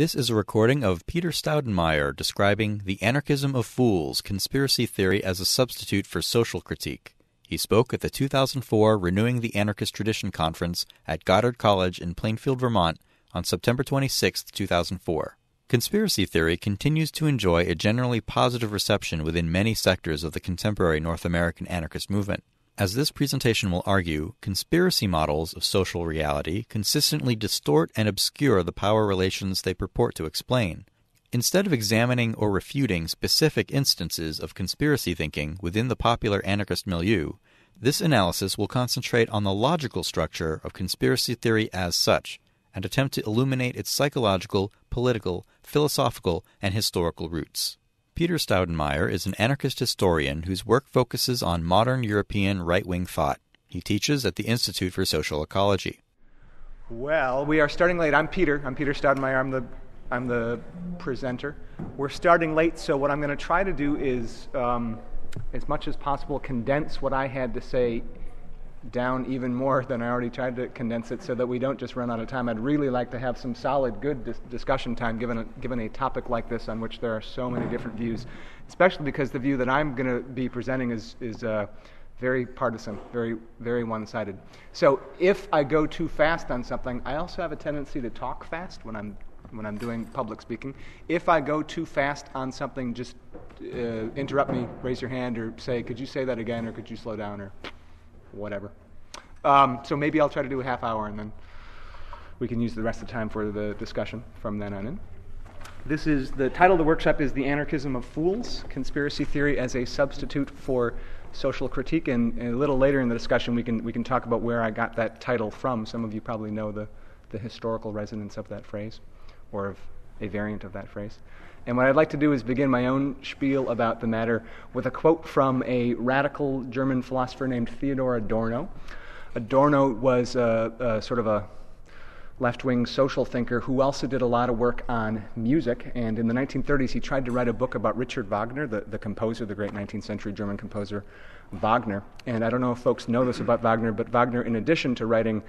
This is a recording of Peter Staudenmaier describing the anarchism of fools conspiracy theory as a substitute for social critique. He spoke at the 2004 Renewing the Anarchist Tradition Conference at Goddard College in Plainfield, Vermont on September 26, 2004. Conspiracy theory continues to enjoy a generally positive reception within many sectors of the contemporary North American anarchist movement. As this presentation will argue, conspiracy models of social reality consistently distort and obscure the power relations they purport to explain. Instead of examining or refuting specific instances of conspiracy thinking within the popular anarchist milieu, this analysis will concentrate on the logical structure of conspiracy theory as such and attempt to illuminate its psychological, political, philosophical, and historical roots. Peter Staudenmaier is an anarchist historian whose work focuses on modern European right wing thought. He teaches at the Institute for Social Ecology. Well, we are starting late. I'm Peter. I'm Peter Staudenmaier. I'm the, I'm the presenter. We're starting late, so what I'm going to try to do is, um, as much as possible, condense what I had to say down even more than I already tried to condense it so that we don't just run out of time. I'd really like to have some solid, good dis- discussion time given a, given a topic like this on which there are so many different views, especially because the view that I'm going to be presenting is, is uh, very partisan, very, very one sided. So if I go too fast on something, I also have a tendency to talk fast when I'm when I'm doing public speaking. If I go too fast on something, just uh, interrupt me, raise your hand, or say, could you say that again, or could you slow down, or whatever. Um, so maybe I'll try to do a half hour and then we can use the rest of the time for the discussion from then on in. This is the title of the workshop is The Anarchism of Fools Conspiracy Theory as a Substitute for Social Critique. And, and, a little later in the discussion, we can, we can talk about where I got that title from. Some of you probably know the, the historical resonance of that phrase or of a variant of that phrase. And what I'd like to do is begin my own spiel about the matter with a quote from a radical German philosopher named Theodor Adorno. Adorno was a, a sort of a left wing social thinker who also did a lot of work on music. And in the 1930s, he tried to write a book about Richard Wagner, the, the composer, the great 19th century German composer Wagner. And I don't know if folks know this about Wagner, but Wagner, in addition to writing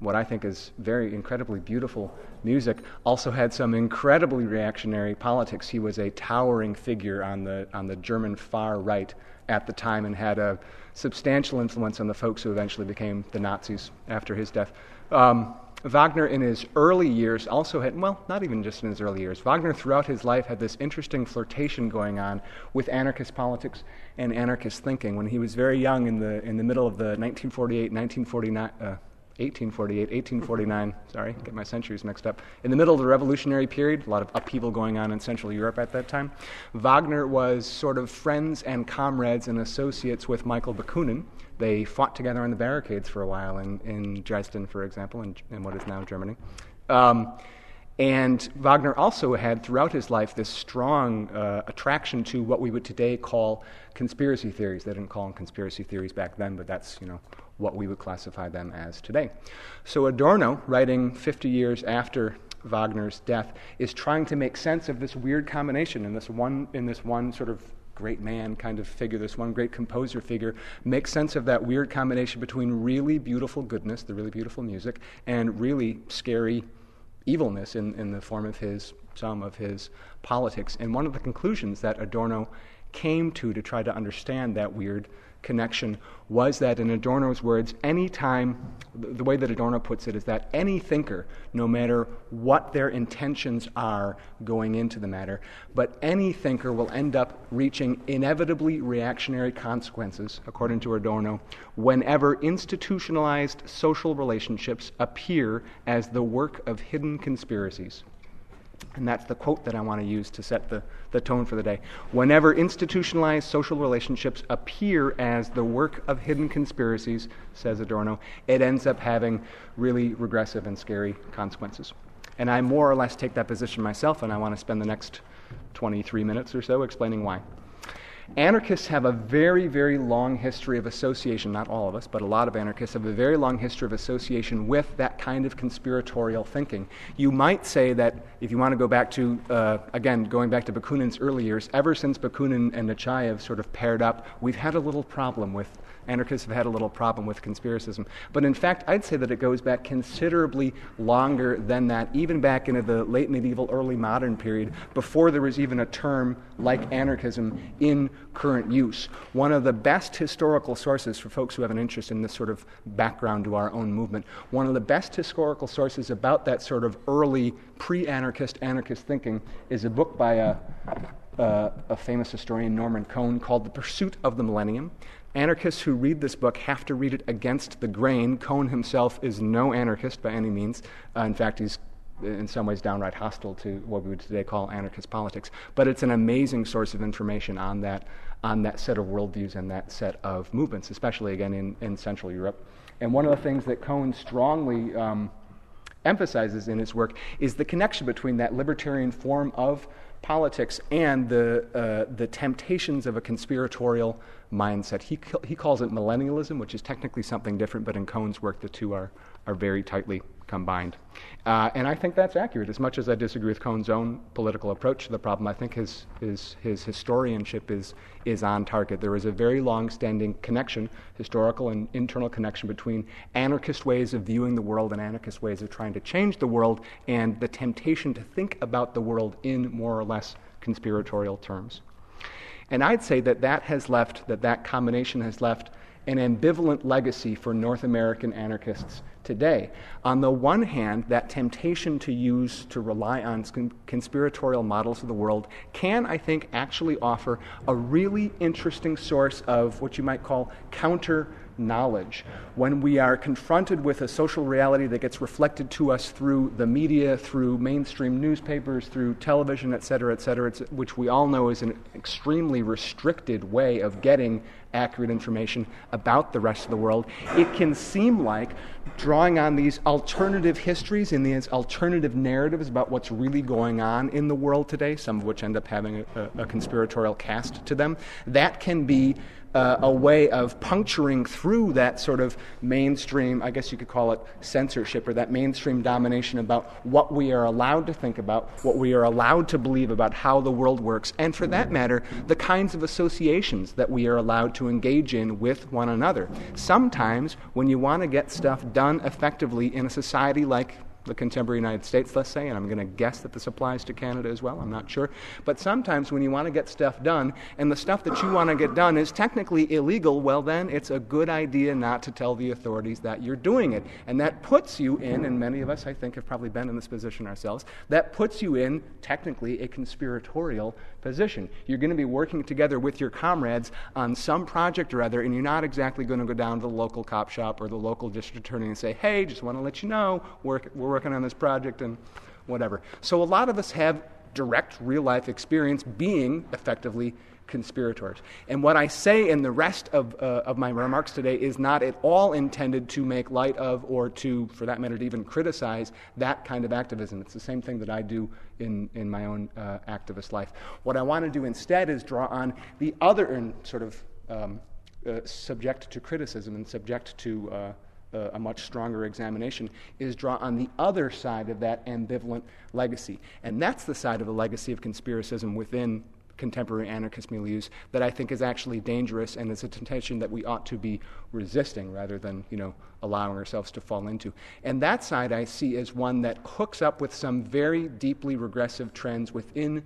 what I think is very incredibly beautiful music, also had some incredibly reactionary politics. He was a towering figure on the, on the German far right at the time and had a substantial influence on the folks who eventually became the Nazis after his death. Um, Wagner, in his early years, also had, well, not even just in his early years, Wagner throughout his life had this interesting flirtation going on with anarchist politics and anarchist thinking. When he was very young, in the, in the middle of the 1948 1949, uh, 1848, 1849, sorry, get my centuries mixed up. In the middle of the revolutionary period, a lot of upheaval going on in Central Europe at that time, Wagner was sort of friends and comrades and associates with Michael Bakunin. They fought together on the barricades for a while in, in Dresden, for example, in, in what is now Germany. Um, and Wagner also had throughout his life this strong uh, attraction to what we would today call conspiracy theories. They didn't call them conspiracy theories back then, but that's you know what we would classify them as today. So Adorno, writing 50 years after Wagner's death, is trying to make sense of this weird combination in this one in this one sort of great man kind of figure, this one great composer figure, make sense of that weird combination between really beautiful goodness, the really beautiful music, and really scary evilness in, in the form of his, some of his politics. And one of the conclusions that Adorno came to to try to understand that weird connection was that, in Adorno's words, any time, the way that Adorno puts it is that any thinker, no matter what their intentions are going into the matter, but any thinker will end up reaching inevitably reactionary consequences, according to Adorno, whenever institutionalized social relationships appear as the work of hidden conspiracies. And that's the quote that I want to use to set the, the tone for the day. Whenever institutionalized social relationships appear as the work of hidden conspiracies, says Adorno, it ends up having really regressive and scary consequences. And I more or less take that position myself, and I want to spend the next 23 minutes or so explaining why. Anarchists have a very, very long history of association, not all of us, but a lot of anarchists have a very long history of association with that kind of conspiratorial thinking. You might say that if you want to go back to, uh, again, going back to Bakunin's early years, ever since Bakunin and Nechayev sort of paired up, we've had a little problem with anarchists have had a little problem with conspiracism. But in fact, I'd say that it goes back considerably longer than that, even back into the late medieval, early modern period, before there was even a term like anarchism in current use. One of the best historical sources for folks who have an interest in this sort of background to our own movement, one of the best historical sources about that sort of early pre anarchist anarchist thinking is a book by a, a, a famous historian, Norman Cohn, called The Pursuit of the Millennium. Anarchists who read this book have to read it against the grain. Cohn himself is no anarchist by any means. Uh, in fact, he's in some ways downright hostile to what we would today call anarchist politics. But it's an amazing source of information on that, on that set of worldviews and that set of movements, especially again in, in Central Europe. And one of the things that Cohn strongly um, emphasizes in his work is the connection between that libertarian form of politics and the, uh, the temptations of a conspiratorial mindset. He, he calls it millennialism, which is technically something different, but in Cohn's work, the two are, are very tightly combined. Uh, and I think that's accurate. As much as I disagree with Cohn's own political approach to the problem, I think his, his, his historianship is, is on target. There is a very long standing connection, historical and internal connection, between anarchist ways of viewing the world and anarchist ways of trying to change the world and the temptation to think about the world in more or less conspiratorial terms. And I'd say that that has left, that that combination has left an ambivalent legacy for North American anarchists today. On the one hand, that temptation to use, to rely on conspiratorial models of the world can, I think, actually offer a really interesting source of what you might call counter knowledge. When we are confronted with a social reality that gets reflected to us through the media, through mainstream newspapers, through television, et cetera, et cetera, which we all know is an extremely restricted way of getting accurate information about the rest of the world, it can seem like drawing on these alternative histories and these alternative narratives about what's really going on in the world today, some of which end up having a, a, a conspiratorial cast to them, that can be uh, a way of puncturing through that sort of mainstream, I guess you could call it censorship, or that mainstream domination about what we are allowed to think about, what we are allowed to believe about how the world works, and for that matter, the kinds of associations that we are allowed to engage in with one another. Sometimes, when you want to get stuff done effectively in a society like the contemporary United States, let's say, and I'm going to guess that this applies to Canada as well, I'm not sure. But sometimes when you want to get stuff done, and the stuff that you want to get done is technically illegal, well, then it's a good idea not to tell the authorities that you're doing it. And that puts you in, and many of us, I think, have probably been in this position ourselves, that puts you in technically a conspiratorial position. You're going to be working together with your comrades on some project or other, and you're not exactly going to go down to the local cop shop or the local district attorney and say, hey, just want to let you know, we're, we're working on this project and whatever. So a lot of us have direct real life experience being effectively conspirators. And what I say in the rest of, uh, of my remarks today is not at all intended to make light of or to, for that matter, to even criticize that kind of activism. It's the same thing that I do in, in my own uh, activist life. What I want to do instead is draw on the other sort of um, uh, subject to criticism and subject to a much stronger examination, is draw on the other side of that ambivalent legacy. And that's the side of the legacy of conspiracism within contemporary anarchist milieus that I think is actually dangerous and is a temptation that we ought to be resisting rather than, you know, allowing ourselves to fall into. And that side I see as one that hooks up with some very deeply regressive trends within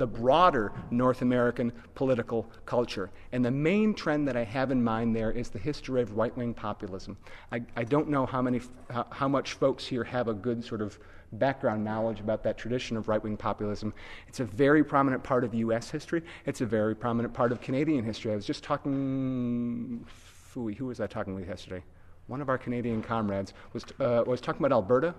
the broader North American political culture. And the main trend that I have in mind there is the history of right wing populism. I, I, don't know how, many, how, how much folks here have a good sort of background knowledge about that tradition of right wing populism. It's a very prominent part of US history, it's a very prominent part of Canadian history. I was just talking, who was I talking with yesterday? One of our Canadian comrades was, uh, was talking about Alberta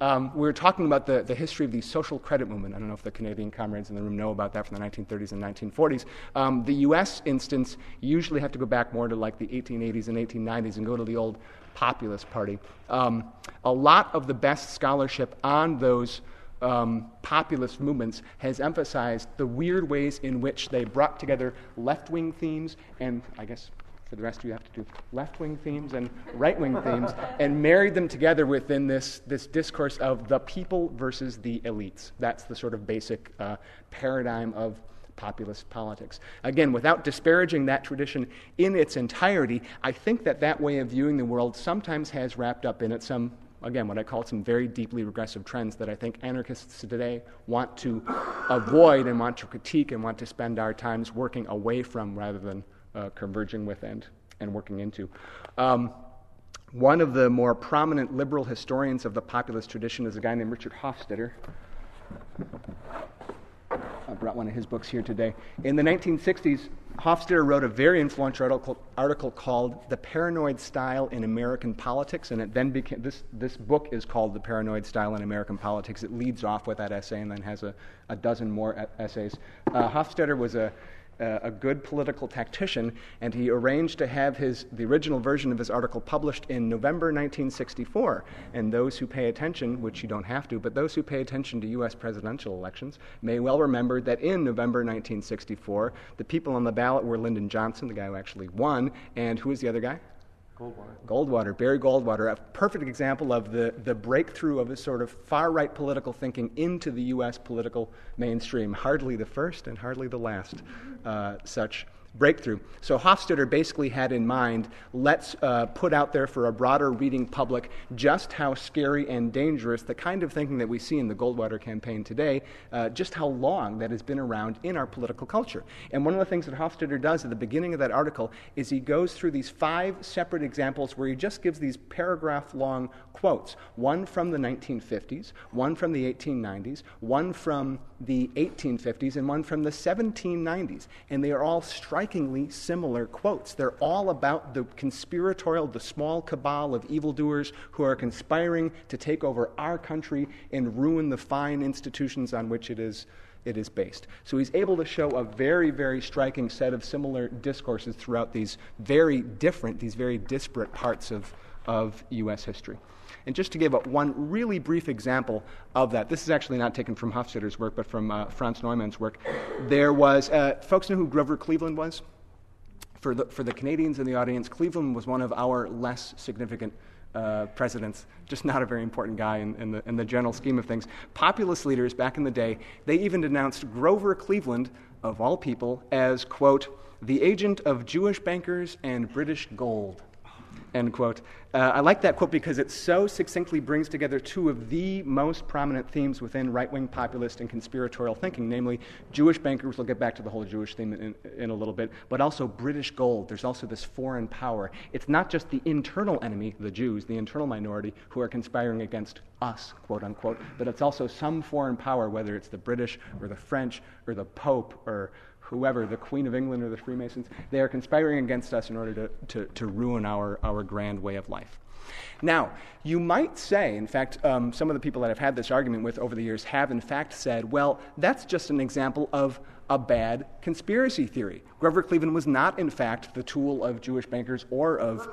um, we were talking about the, the history of the social credit movement. I don't know if the Canadian comrades in the room know about that from the 1930s and 1940s. Um, the US instance, usually have to go back more to like the 1880s and 1890s and go to the old Populist Party. Um, a lot of the best scholarship on those um, populist movements has emphasized the weird ways in which they brought together left wing themes and, I guess, for the rest of you have to do left wing themes and right wing themes and married them together within this, this discourse of the people versus the elites. That's the sort of basic uh, paradigm of populist politics. Again, without disparaging that tradition in its entirety, I think that that way of viewing the world sometimes has wrapped up in it some again, what I call some very deeply regressive trends that I think anarchists today want to avoid and want to critique and want to spend our times working away from rather than uh, converging with and, and working into. Um, one of the more prominent liberal historians of the populist tradition is a guy named Richard Hofstadter. I brought one of his books here today. In the 1960s, Hofstadter wrote a very influential article, article, called The Paranoid Style in American Politics, and it then became this, this book is called The Paranoid Style in American Politics. It leads off with that essay and then has a, a dozen more essays. Uh, Hofstadter was a Uh, a good political tactician, and he arranged to have his, the original version of his article published in November 1964. And those who pay attention, which you don't have to, but those who pay attention to U.S. presidential elections may well remember that in November 1964, the people on the ballot were Lyndon Johnson, the guy who actually won, and who was the other guy? Goldwater. Goldwater, Barry Goldwater, a perfect example of the, the breakthrough of a sort of far right political thinking into the U.S. political mainstream. Hardly the first and hardly the last uh, such breakthrough. So Hofstadter basically had in mind let's uh, put out there for a broader reading public just how scary and dangerous the kind of thinking that we see in the Goldwater campaign today, uh, just how long that has been around in our political culture. And one of the things that Hofstadter does at the beginning of that article is he goes through these five separate examples where he just gives these paragraph long quotes one from the 1950s, one from the 1890s, one from the 1850s, and one from the 1790s. And they are all strikingly similar quotes. They're all about the conspiratorial, the small cabal of evildoers who are conspiring to take over our country and ruin the fine institutions on which it is it is based. So he's able to show a very, very striking set of similar discourses throughout these very different, these very disparate parts of, of U.S. history. And just to give one really brief example of that, this is actually not taken from Hofstadter's work, but from uh, Franz Neumann's work. There was, uh, folks know who Grover Cleveland was? For the, for the Canadians in the audience, Cleveland was one of our less significant uh, presidents, just not a very important guy in, in, the, in the general scheme of things. Populist leaders back in the day, they even denounced Grover Cleveland, of all people, as, quote, the agent of Jewish bankers and British gold. End quote. Uh, I like that quote because it so succinctly brings together two of the most prominent themes within right wing populist and conspiratorial thinking, namely Jewish bankers. We'll get back to the whole Jewish theme in, in, a little bit, but also British gold. There's also this foreign power. It's not just the internal enemy, the Jews, the internal minority, who are conspiring against us, quote unquote, but it's also some foreign power, whether it's the British or the French or the Pope or whoever, the Queen of England or the Freemasons, they are conspiring against us in order to, to, to ruin our, our grand way of life. Now, you might say, in fact, um, some of the people that I've had this argument with over the years have, in fact, said, well, that's just an example of a bad conspiracy theory. Grover Cleveland was not, in fact, the tool of Jewish bankers or of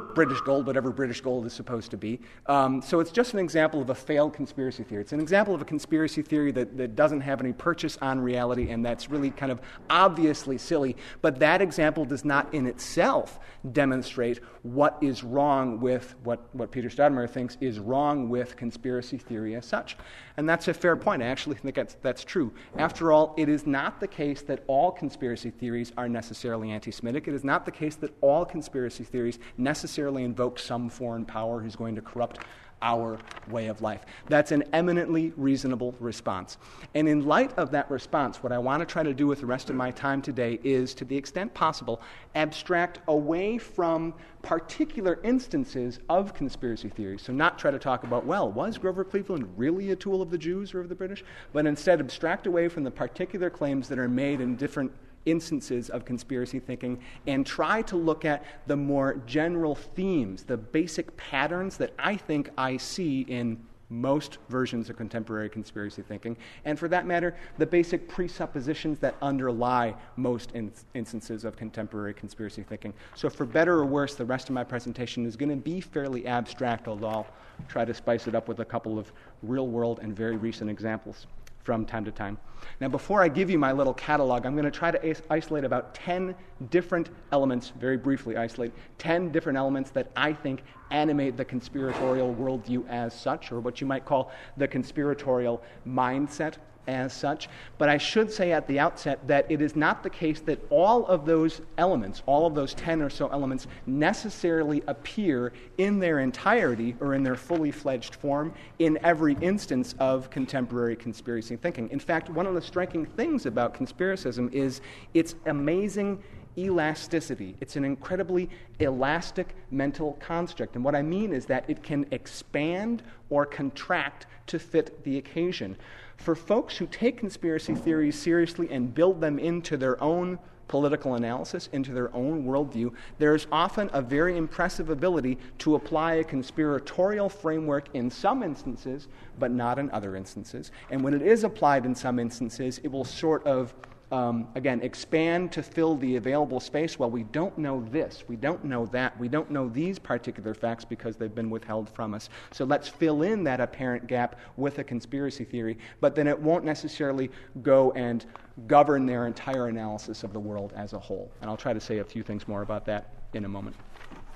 British gold, whatever British gold is supposed to be. Um, so it's just an example of a failed conspiracy theory. It's an example of a conspiracy theory that, that doesn't have any purchase on reality and that's really kind of obviously silly. But that example does not in itself demonstrate what is wrong with what, what Peter Staudenmaier thinks is wrong with conspiracy theory as such. And that's a fair point. I actually think that's, that's true. After all, it is not the case that all conspiracy theories are necessarily anti Semitic. It is not the case that all conspiracy theories necessarily invoke some foreign power who's going to corrupt our way of life. That's an eminently reasonable response. And in light of that response, what I want to try to do with the rest of my time today is, to the extent possible, abstract away from particular instances of conspiracy theories. So, not try to talk about, well, was Grover Cleveland really a tool of the Jews or of the British? But instead, abstract away from the particular claims that are made in different instances of conspiracy thinking and try to look at the more general themes, the basic patterns that I think I see in most versions of contemporary conspiracy thinking, and for that matter, the basic presuppositions that underlie most in- instances of contemporary conspiracy thinking. So, for better or worse, the rest of my presentation is going to be fairly abstract, although I'll try to spice it up with a couple of real world and very recent examples from time to time. Now, before I give you my little catalog, I'm going to try to isolate about 10 different elements, very briefly isolate 10 different elements that I think animate the conspiratorial worldview as such, or what you might call the conspiratorial mindset as such. But I should say at the outset that it is not the case that all of those elements, all of those 10 or so elements, necessarily appear in their entirety or in their fully fledged form in every instance of contemporary conspiracy thinking. In fact, one of the striking things about conspiracism is its amazing elasticity. It's an incredibly elastic mental construct. And what I mean is that it can expand or contract to fit the occasion. For folks who take conspiracy theories seriously and build them into their own political analysis, into their own worldview, there's often a very impressive ability to apply a conspiratorial framework in some instances, but not in other instances. And when it is applied in some instances, it will sort of um, again, expand to fill the available space. Well, we don't know this, we don't know that, we don't know these particular facts because they've been withheld from us. So let's fill in that apparent gap with a conspiracy theory, but then it won't necessarily go and govern their entire analysis of the world as a whole. And I'll try to say a few things more about that in a moment.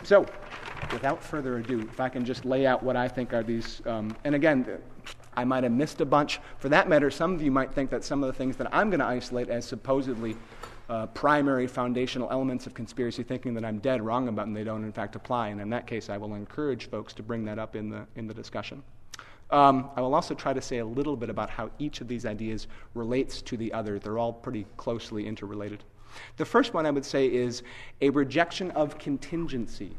So, without further ado, if I can just lay out what I think are these, um, and again, I might have missed a bunch. For that matter, some of you might think that some of the things that I'm going to isolate as supposedly uh, primary foundational elements of conspiracy thinking that I'm dead wrong about and they don't in fact apply. And in that case, I will encourage folks to bring that up in the, in the discussion. Um, I will also try to say a little bit about how each of these ideas relates to the other. They're all pretty closely interrelated. The first one I would say is a rejection of contingency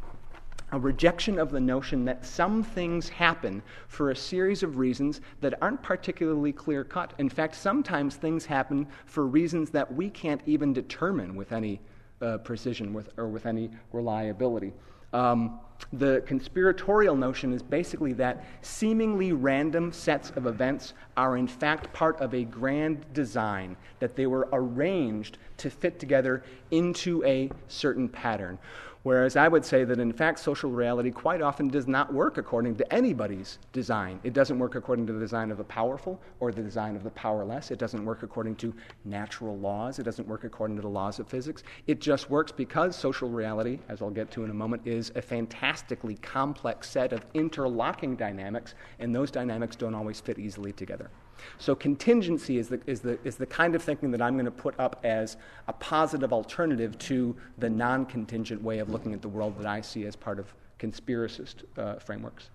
a rejection of the notion that some things happen for a series of reasons that aren't particularly clear cut. In fact, sometimes things happen for reasons that we can't even determine with any uh, precision with, or with any reliability. Um, the conspiratorial notion is basically that seemingly random sets of events are in fact part of a grand design, that they were arranged to fit together into a certain pattern. Whereas I would say that in fact, social reality quite often does not work according to anybody's design. It doesn't work according to the design of the powerful or the design of the powerless. It doesn't work according to natural laws. It doesn't work according to the laws of physics. It just works because social reality, as I'll get to in a moment, is a fantastically complex set of interlocking dynamics, and those dynamics don't always fit easily together. So contingency is the, is the, is the kind of thinking that I'm going to put up as a positive alternative to the non contingent way of looking at the world that I see as part of conspiracist uh, frameworks.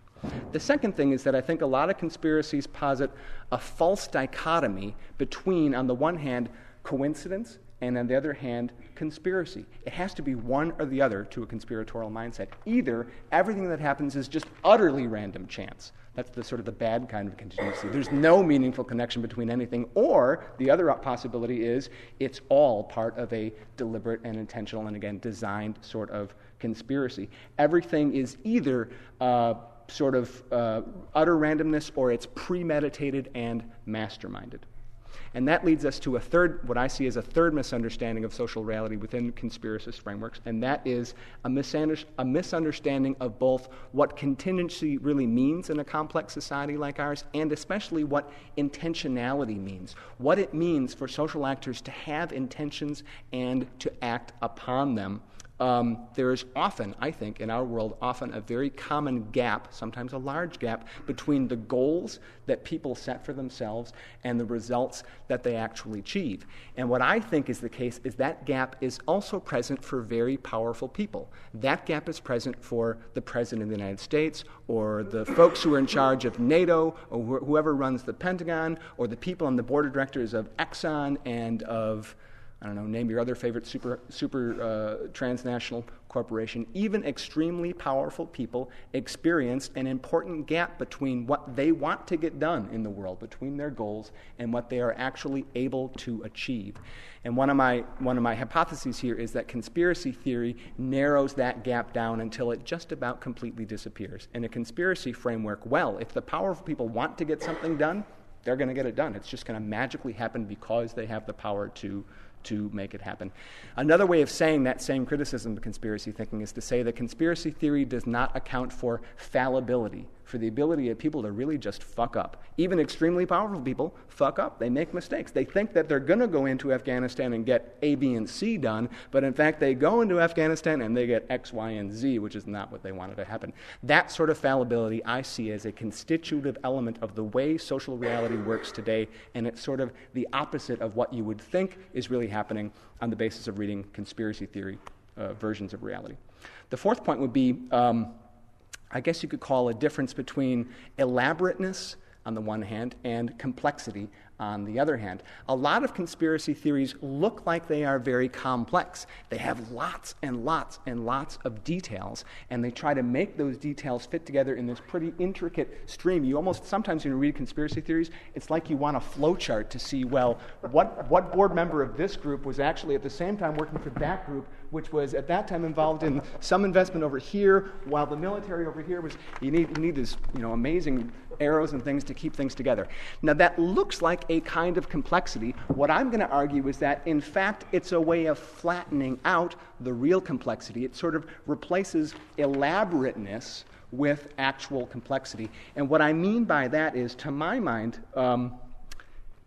The second thing is that I think a lot of conspiracies posit a false dichotomy between, on the one hand, coincidence and on the other hand, conspiracy. It has to be one or the other to a conspiratorial mindset. Either everything that happens is just utterly random chance. That's the sort of the bad kind of contingency. There's no meaningful connection between anything. Or the other possibility is it's all part of a deliberate and intentional and again designed sort of conspiracy. Everything is either uh, sort of uh, utter randomness or it's premeditated and masterminded. And that leads us to a third, what I see as a third misunderstanding of social reality within conspiracist frameworks, and that is a, misunder- a misunderstanding of both what contingency really means in a complex society like ours, and especially what intentionality means. What it means for social actors to have intentions and to act upon them um, there is often, I think, in our world, often a very common gap, sometimes a large gap, between the goals that people set for themselves and the results that they actually achieve. And what I think is the case is that gap is also present for very powerful people. That gap is present for the President of the United States, or the folks who are in charge of NATO, or wh- whoever runs the Pentagon, or the people on the board of directors of Exxon and of I don't know, name your other favorite super, super uh, transnational corporation, even extremely powerful people experience an important gap between what they want to get done in the world, between their goals and what they are actually able to achieve. And one of my, one of my hypotheses here is that conspiracy theory narrows that gap down until it just about completely disappears. In a conspiracy framework, well, if the powerful people want to get something done, they're going to get it done. It's just going to magically happen because they have the power to to make it happen. Another way of saying that same criticism of conspiracy thinking is to say that conspiracy theory does not account for fallibility, for the ability of people to really just fuck up. Even extremely powerful people fuck up. They make mistakes. They think that they're going to go into Afghanistan and get A, B, and C done, but in fact, they go into Afghanistan and they get X, Y, and Z, which is not what they wanted to happen. That sort of fallibility I see as a constitutive element of the way social reality works today, and it's sort of the opposite of what you would think is really happening on the basis of reading conspiracy theory uh, versions of reality. The fourth point would be um, I guess you could call a difference between elaborateness on the one hand and complexity on the other hand. A lot of conspiracy theories look like they are very complex. They have lots and lots and lots of details, and they try to make those details fit together in this pretty intricate stream. You almost, sometimes when you read conspiracy theories, it's like you want a flowchart to see, well, what, what board member of this group was actually at the same time working for that group, which was at that time involved in some investment over here, while the military over here was, you need, you need this you know, amazing arrows and things to keep things together. Now, that looks like a kind of complexity. What I'm going to argue is that, in fact, it's a way of flattening out the real complexity. It sort of replaces elaborateness with actual complexity. And what I mean by that is, to my mind, um,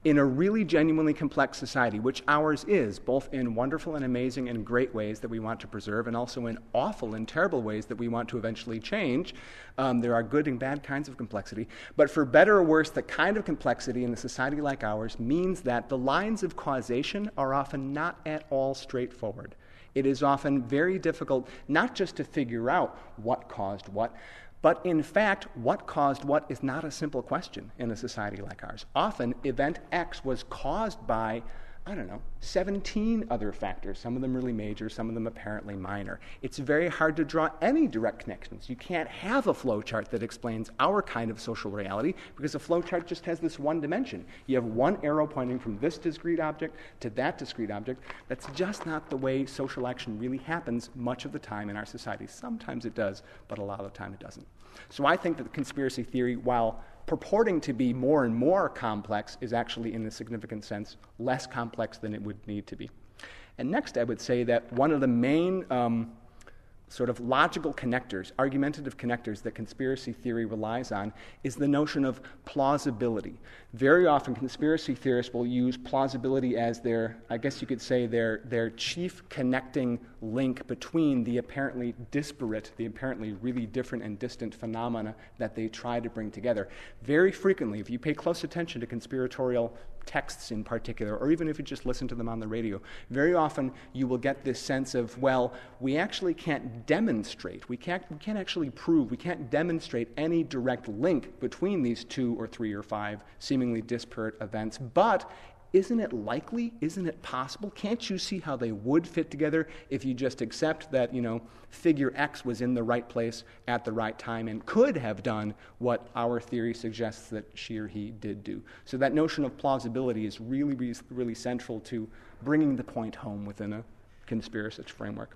in a really genuinely complex society, which ours is, both in wonderful and amazing and great ways that we want to preserve, and also in awful and terrible ways that we want to eventually change. Um, there are good and bad kinds of complexity. But for better or worse, the kind of complexity in a society like ours means that the lines of causation are often not at all straightforward. It is often very difficult not just to figure out what caused what, but in fact, what caused what is not a simple question in a society like ours. Often, event X was caused by I don't know, 17 other factors, some of them really major, some of them apparently minor. It's very hard to draw any direct connections. You can't have a flowchart that explains our kind of social reality because a flowchart just has this one dimension. You have one arrow pointing from this discrete object to that discrete object. That's just not the way social action really happens much of the time in our society. Sometimes it does, but a lot of the time it doesn't. So I think that the conspiracy theory, while purporting to be more and more complex is actually, in a significant sense, less complex than it would need to be. And next, I would say that one of the main um, sort of logical connectors, argumentative connectors that conspiracy theory relies on is the notion of plausibility. Very often, conspiracy theorists will use plausibility as their, I guess you could say, their, their chief connecting link between the apparently disparate, the apparently really different and distant phenomena that they try to bring together. Very frequently, if you pay close attention to conspiratorial texts in particular, or even if you just listen to them on the radio, very often you will get this sense of, well, we actually can't demonstrate, we can't, we can't actually prove, we can't demonstrate any direct link between these two or three or five seemingly disparate events, but isn't it likely? Isn't it possible? Can't you see how they would fit together if you just accept that, you know, figure X was in the right place at the right time and could have done what our theory suggests that she or he did do? So that notion of plausibility is really, really, central to bringing the point home within a conspiracist framework.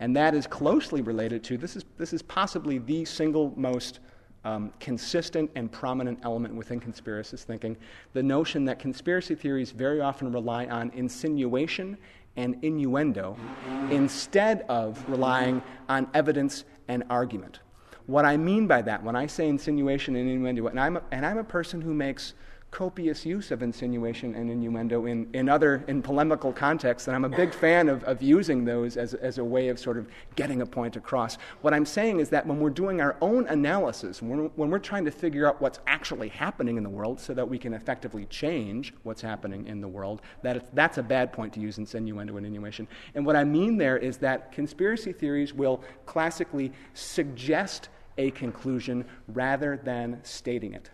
And that is closely related to this is, this is possibly the single most um, consistent and prominent element within conspiracist thinking the notion that conspiracy theories very often rely on insinuation and innuendo instead of relying on evidence and argument. What I mean by that, when I say insinuation and innuendo, and I'm a, and I'm a person who makes copious use of insinuation and innuendo in, in other in polemical contexts, and I'm a big fan of, of using those as, as a way of sort of getting a point across. What I'm saying is that when we're doing our own analysis, when we're, when we're trying to figure out what's actually happening in the world so that we can effectively change what's happening in the world, that that's a bad point to use insinuendo and innuendo. And what I mean there is that conspiracy theories will classically suggest a conclusion rather than stating it.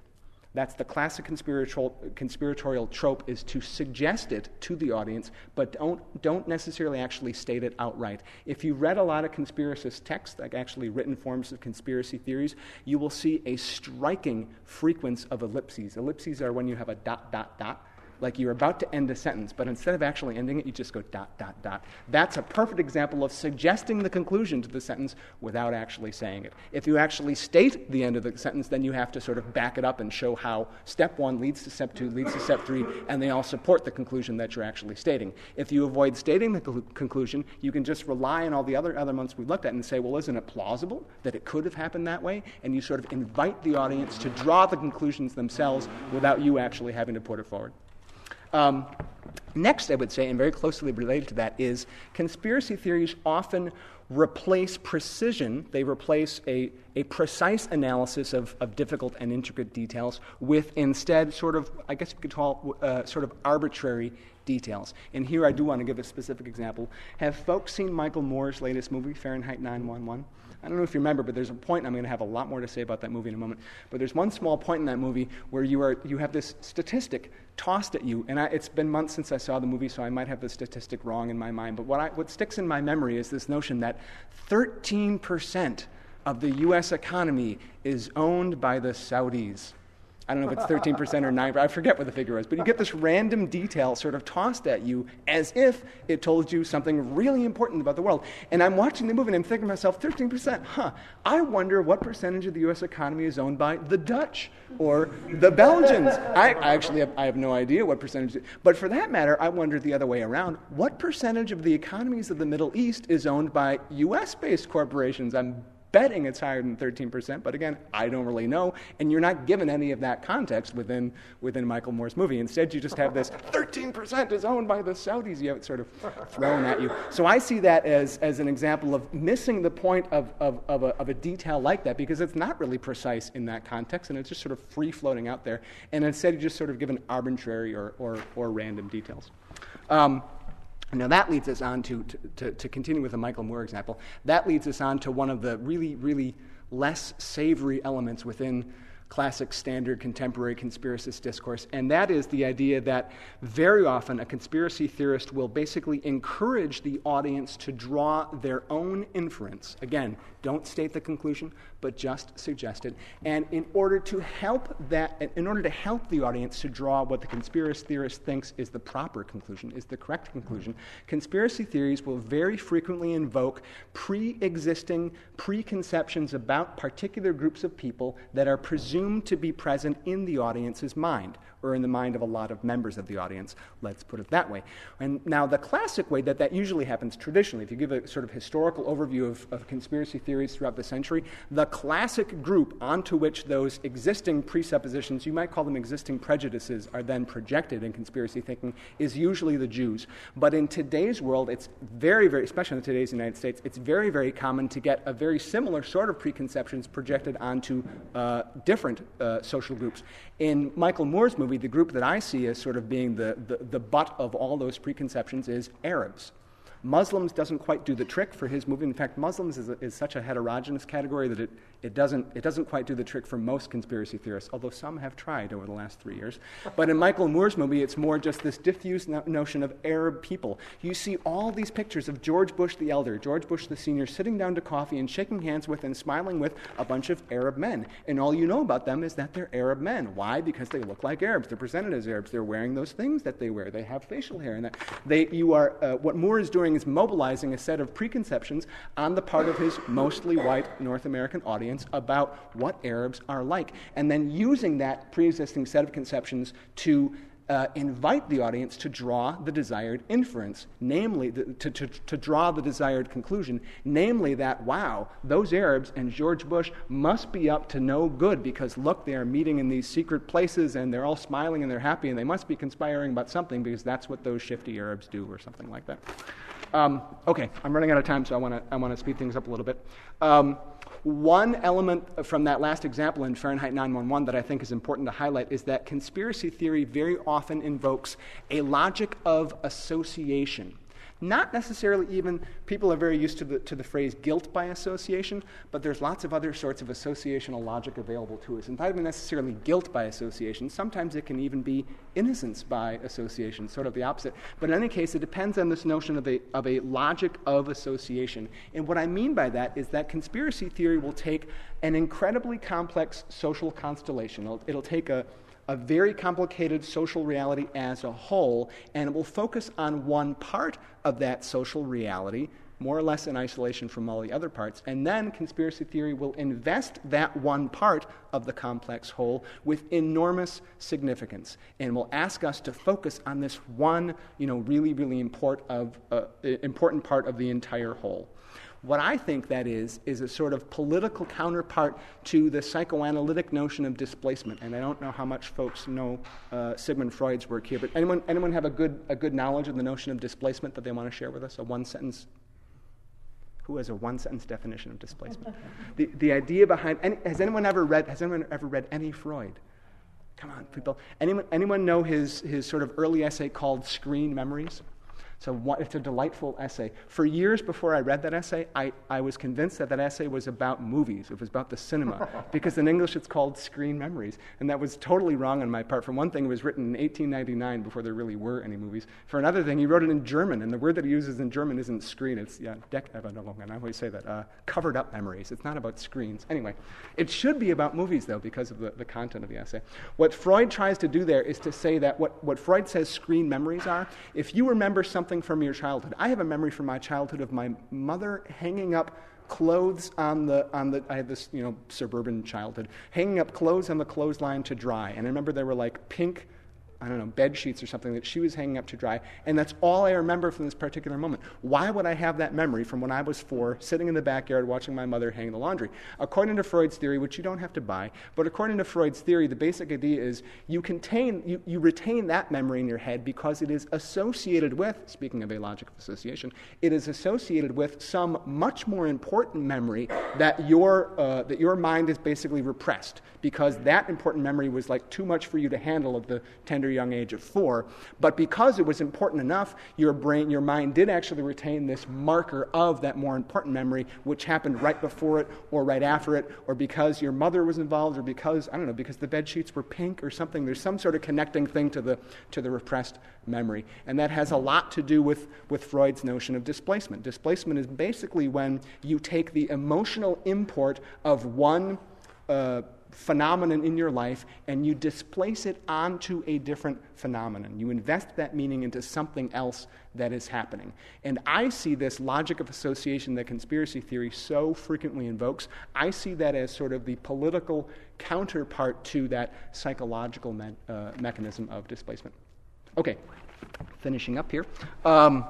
That's the classic conspiratorial, conspiratorial trope is to suggest it to the audience, but don't, don't necessarily actually state it outright. If you read a lot of conspiracist texts, like actually written forms of conspiracy theories, you will see a striking frequency of ellipses. Ellipses are when you have a dot, dot, dot like you're about to end a sentence, but instead of actually ending it, you just go dot, dot, dot. That's a perfect example of suggesting the conclusion to the sentence without actually saying it. If you actually state the end of the sentence, then you have to sort of back it up and show how step one leads to step two, leads to step three, and they all support the conclusion that you're actually stating. If you avoid stating the conclusion, you can just rely on all the other elements we looked at and say, well, isn't it plausible that it could have happened that way? And you sort of invite the audience to draw the conclusions themselves without you actually having to put it forward. Um, next, I would say, and very closely related to that, is conspiracy theories often replace precision, they replace a, a precise analysis of, of difficult and intricate details with instead sort of, I guess you could call uh, sort of arbitrary details. And here I do want to give a specific example. Have folks seen Michael Moore's latest movie, Fahrenheit 911? I don't know if you remember, but there's a point, I'm going to have a lot more to say about that movie in a moment, but there's one small point in that movie where you, are, you have this statistic tossed at you, and I, it's been months since I saw the movie, so I might have the statistic wrong in my mind, but what, I, what sticks in my memory is this notion that 13% of the US economy is owned by the Saudis. I don't know if it's 13% or 9 I forget what the figure was, but you get this random detail sort of tossed at you as if it told you something really important about the world. And I'm watching the movie and I'm thinking to myself, 13%, huh, I wonder what percentage of the US economy is owned by the Dutch or the Belgians. I, I actually have, I have no idea what percentage, but for that matter, I wonder the other way around. What percentage of the economies of the Middle East is owned by US based corporations? I'm betting it's higher than 13%, but again, I don't really know. And you're not given any of that context within, within Michael Moore's movie. Instead, you just have this 13% is owned by the Saudis. You have it sort of thrown at you. So I see that as, as an example of missing the point of, of, of, a, of a detail like that because it's not really precise in that context and it's just sort of free floating out there. And instead, you just sort of given arbitrary or, or, or random details. Um, now, that leads us on to, to, to, continue with the Michael Moore example, that leads us on to one of the really, really less savory elements within classic, standard, contemporary conspiracist discourse, and that is the idea that very often a conspiracy theorist will basically encourage the audience to draw their own inference. Again, don't state the conclusion, but just suggest it. And in order to help that, in order to help the audience to draw what the conspiracy theorist thinks is the proper conclusion, is the correct conclusion, conspiracy theories will very frequently invoke pre-existing preconceptions about particular groups of people that are presumed to be present in the audience's mind or in the mind of a lot of members of the audience, let's put it that way. And now, the classic way that that usually happens traditionally, if you give a sort of historical overview of, of conspiracy theories throughout the century, the classic group onto which those existing presuppositions, you might call them existing prejudices, are then projected in conspiracy thinking is usually the Jews. But in today's world, it's very, very, especially in today's United States, it's very, very common to get a very similar sort of preconceptions projected onto uh, different uh, social groups. In Michael Moore's movie, the group that I see as sort of being the, the, the butt of all those preconceptions is Arabs. Muslims doesn't quite do the trick for his movie. In fact, Muslims is, a, is such a heterogeneous category that it, it, doesn't, it doesn't quite do the trick for most conspiracy theorists, although some have tried over the last three years. But in Michael Moore's movie, it's more just this diffuse no- notion of Arab people. You see all these pictures of George Bush the elder, George Bush the senior, sitting down to coffee and shaking hands with and smiling with a bunch of Arab men. And all you know about them is that they're Arab men. Why? Because they look like Arabs. They're presented as Arabs. They're wearing those things that they wear. They have facial hair. And that they, you are, uh, what Moore is doing is mobilizing a set of preconceptions on the part of his mostly white North American audience about what Arabs are like, and then using that pre existing set of conceptions to uh, invite the audience to draw the desired inference, namely, the, to, to, to draw the desired conclusion, namely that, wow, those Arabs and George Bush must be up to no good because, look, they are meeting in these secret places and they're all smiling and they're happy and they must be conspiring about something because that's what those shifty Arabs do or something like that. Um, okay, I'm running out of time, so I want to I wanna speed things up a little bit. Um, one element from that last example in Fahrenheit 911 that I think is important to highlight is that conspiracy theory very often invokes a logic of association. Not necessarily even, people are very used to the, to the phrase guilt by association, but there's lots of other sorts of associational logic available to us. And not even necessarily guilt by association, sometimes it can even be innocence by association, sort of the opposite. But in any case, it depends on this notion of a, of a logic of association. And what I mean by that is that conspiracy theory will take an incredibly complex social constellation. It'll, it'll take a, a, very complicated social reality as a whole, and it will focus on one part of that social reality, more or less in isolation from all the other parts. And then conspiracy theory will invest that one part of the complex whole with enormous significance and will ask us to focus on this one, you know, really, really important, of, uh, important part of the entire whole. What I think that is, is a sort of political counterpart to the psychoanalytic notion of displacement. And I don't know how much folks know uh, Sigmund Freud's work here, but anyone, anyone have a good, a good knowledge of the notion of displacement that they want to share with us? A one sentence who has a one sentence definition of displacement? the, the idea behind, any, has anyone ever read, has anyone ever read any Freud? Come on, people. Anyone, anyone know his, his sort of early essay called Screen Memories? So it's a delightful essay. For years before I read that essay, I, I was convinced that that essay was about movies. It was about the cinema. because in English it's called Screen Memories. And that was totally wrong on my part. For one thing, it was written in 1899 before there really were any movies. For another thing, he wrote it in German. And the word that he uses in German isn't screen, it's, yeah, deck, I always say that, uh, covered up memories. It's not about screens. Anyway, it should be about movies, though, because of the, the content of the essay. What Freud tries to do there is to say that what, what Freud says screen memories are, if you remember something something from your childhood. I have a memory from my childhood of my mother hanging up clothes on the on the I had this you know suburban childhood hanging up clothes on the clothesline to dry and I remember they were like pink I don't know, bed sheets or something that she was hanging up to dry. And that's all I remember from this particular moment. Why would I have that memory from when I was four, sitting in the backyard watching my mother hang the laundry? According to Freud's theory, which you don't have to buy, but according to Freud's theory, the basic idea is you contain, you, you retain that memory in your head because it is associated with, speaking of a logic of association, it is associated with some much more important memory that your, uh, that your mind is basically repressed because that important memory was like too much for you to handle at the tender young age of four. But because it was important enough, your brain, your mind did actually retain this marker of that more important memory, which happened right before it or right after it, or because your mother was involved, or because, I don't know, because the bed sheets were pink or something. There's some sort of connecting thing to the, to the repressed memory. And that has a lot to do with, with Freud's notion of displacement. Displacement is basically when you take the emotional import of one. Uh, phenomenon in your life and you displace it onto a different phenomenon. You invest that meaning into something else that is happening. And I see this logic of association that conspiracy theory so frequently invokes, I see that as sort of the political counterpart to that psychological me- uh, mechanism of displacement. Okay, finishing up here. Um,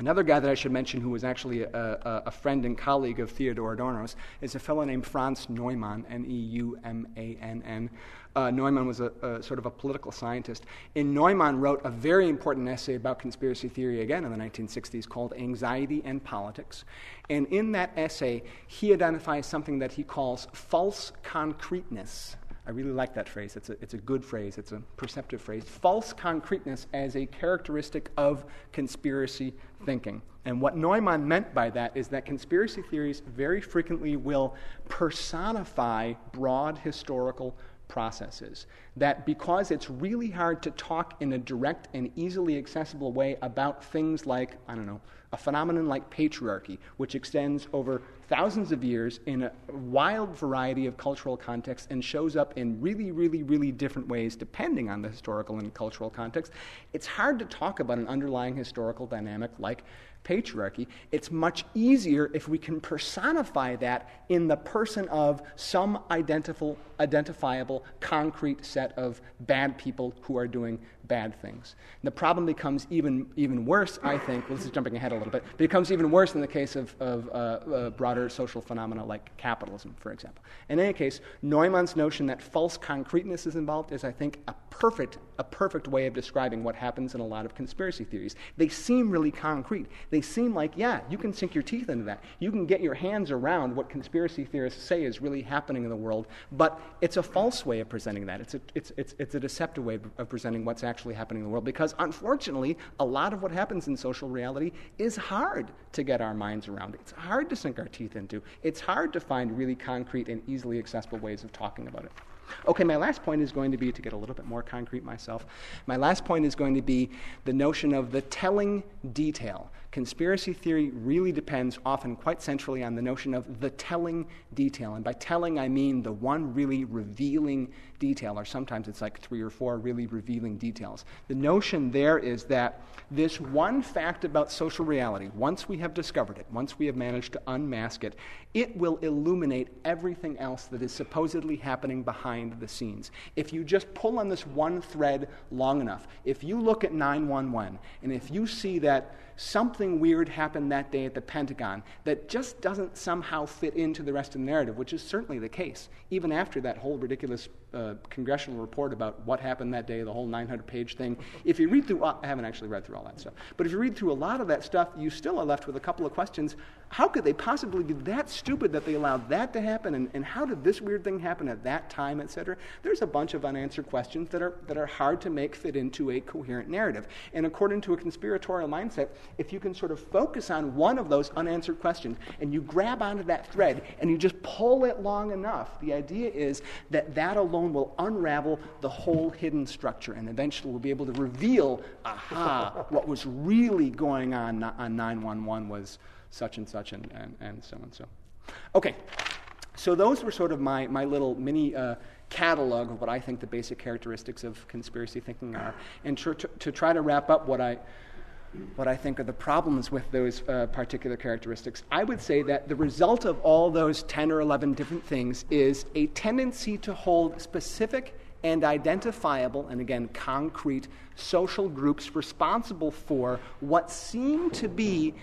Another guy that I should mention who was actually a, a, a, friend and colleague of Theodor Adorno's is a fellow named Franz Neumann, N E U M A N N. Uh, Neumann was a, a, sort of a political scientist. And Neumann wrote a very important essay about conspiracy theory again in the 1960s called Anxiety and Politics. And in that essay, he identifies something that he calls false concreteness. I really like that phrase. It's a, it's a good phrase, it's a perceptive phrase. False concreteness as a characteristic of conspiracy thinking. And what Neumann meant by that is that conspiracy theories very frequently will personify broad historical processes. That because it's really hard to talk in a direct and easily accessible way about things like, I don't know, a phenomenon like patriarchy, which extends over thousands of years in a wild variety of cultural contexts and shows up in really, really, really different ways depending on the historical and cultural context, it's hard to talk about an underlying historical dynamic like patriarchy. It's much easier if we can personify that in the person of some identifiable, concrete set of bad people who are doing bad things. And the problem becomes even, even worse, I think. Well, this is jumping ahead a little bit. But it becomes even worse in the case of, of uh, uh, broader social phenomena like capitalism, for example. In any case, Neumann's notion that false concreteness is involved is, I think, a perfect, a perfect way of describing what happens in a lot of conspiracy theories. They seem really concrete. They seem like, yeah, you can sink your teeth into that. You can get your hands around what conspiracy theorists say is really happening in the world, but it's a false way of presenting that. It's a, it's, it's, it's a deceptive way of presenting what's actually happening in the world because, unfortunately, a lot of what happens in social reality is hard to get our minds around. It's hard to sink our teeth into. It's hard to find really concrete and easily accessible ways of talking about it. Okay, my last point is going to be to get a little bit more concrete myself. My last point is going to be the notion of the telling detail. Conspiracy theory really depends often quite centrally on the notion of the telling detail. And by telling, I mean the one really revealing detail, or sometimes it's like three or four really revealing details. The notion there is that this one fact about social reality, once we have discovered it, once we have managed to unmask it, it will illuminate everything else that is supposedly happening behind the scenes. If you just pull on this one thread long enough, if you look at 911 and if you see that something weird happened that day at the Pentagon that just doesn't somehow fit into the rest of the narrative, which is certainly the case, even after that whole ridiculous uh, congressional report about what happened that day, the whole 900 page thing. If you read through, I haven't actually read through all that stuff, but if you read through a lot of that stuff, you still are left with a couple of questions. How could they possibly be that stupid that they allowed that to happen? And, and how did this weird thing happen at that time, et cetera? There's a bunch of unanswered questions that are, that are hard to make fit into a coherent narrative. And according to a conspiratorial mindset, if you can sort of focus on one of those unanswered questions and you grab onto that thread and you just pull it long enough, the idea is that that alone will unravel the whole hidden structure and eventually we'll be able to reveal, aha, what was really going on on 911 was such and such and, and, and so and so. Okay, so those were sort of my, my little mini uh, catalog of what I think the basic characteristics of conspiracy thinking are. And to, to, to try to wrap up what I what I think are the problems with those uh, particular characteristics. I would say that the result of all those 10 or 11 different things is a tendency to hold specific and identifiable, and again, concrete social groups responsible for what seem to be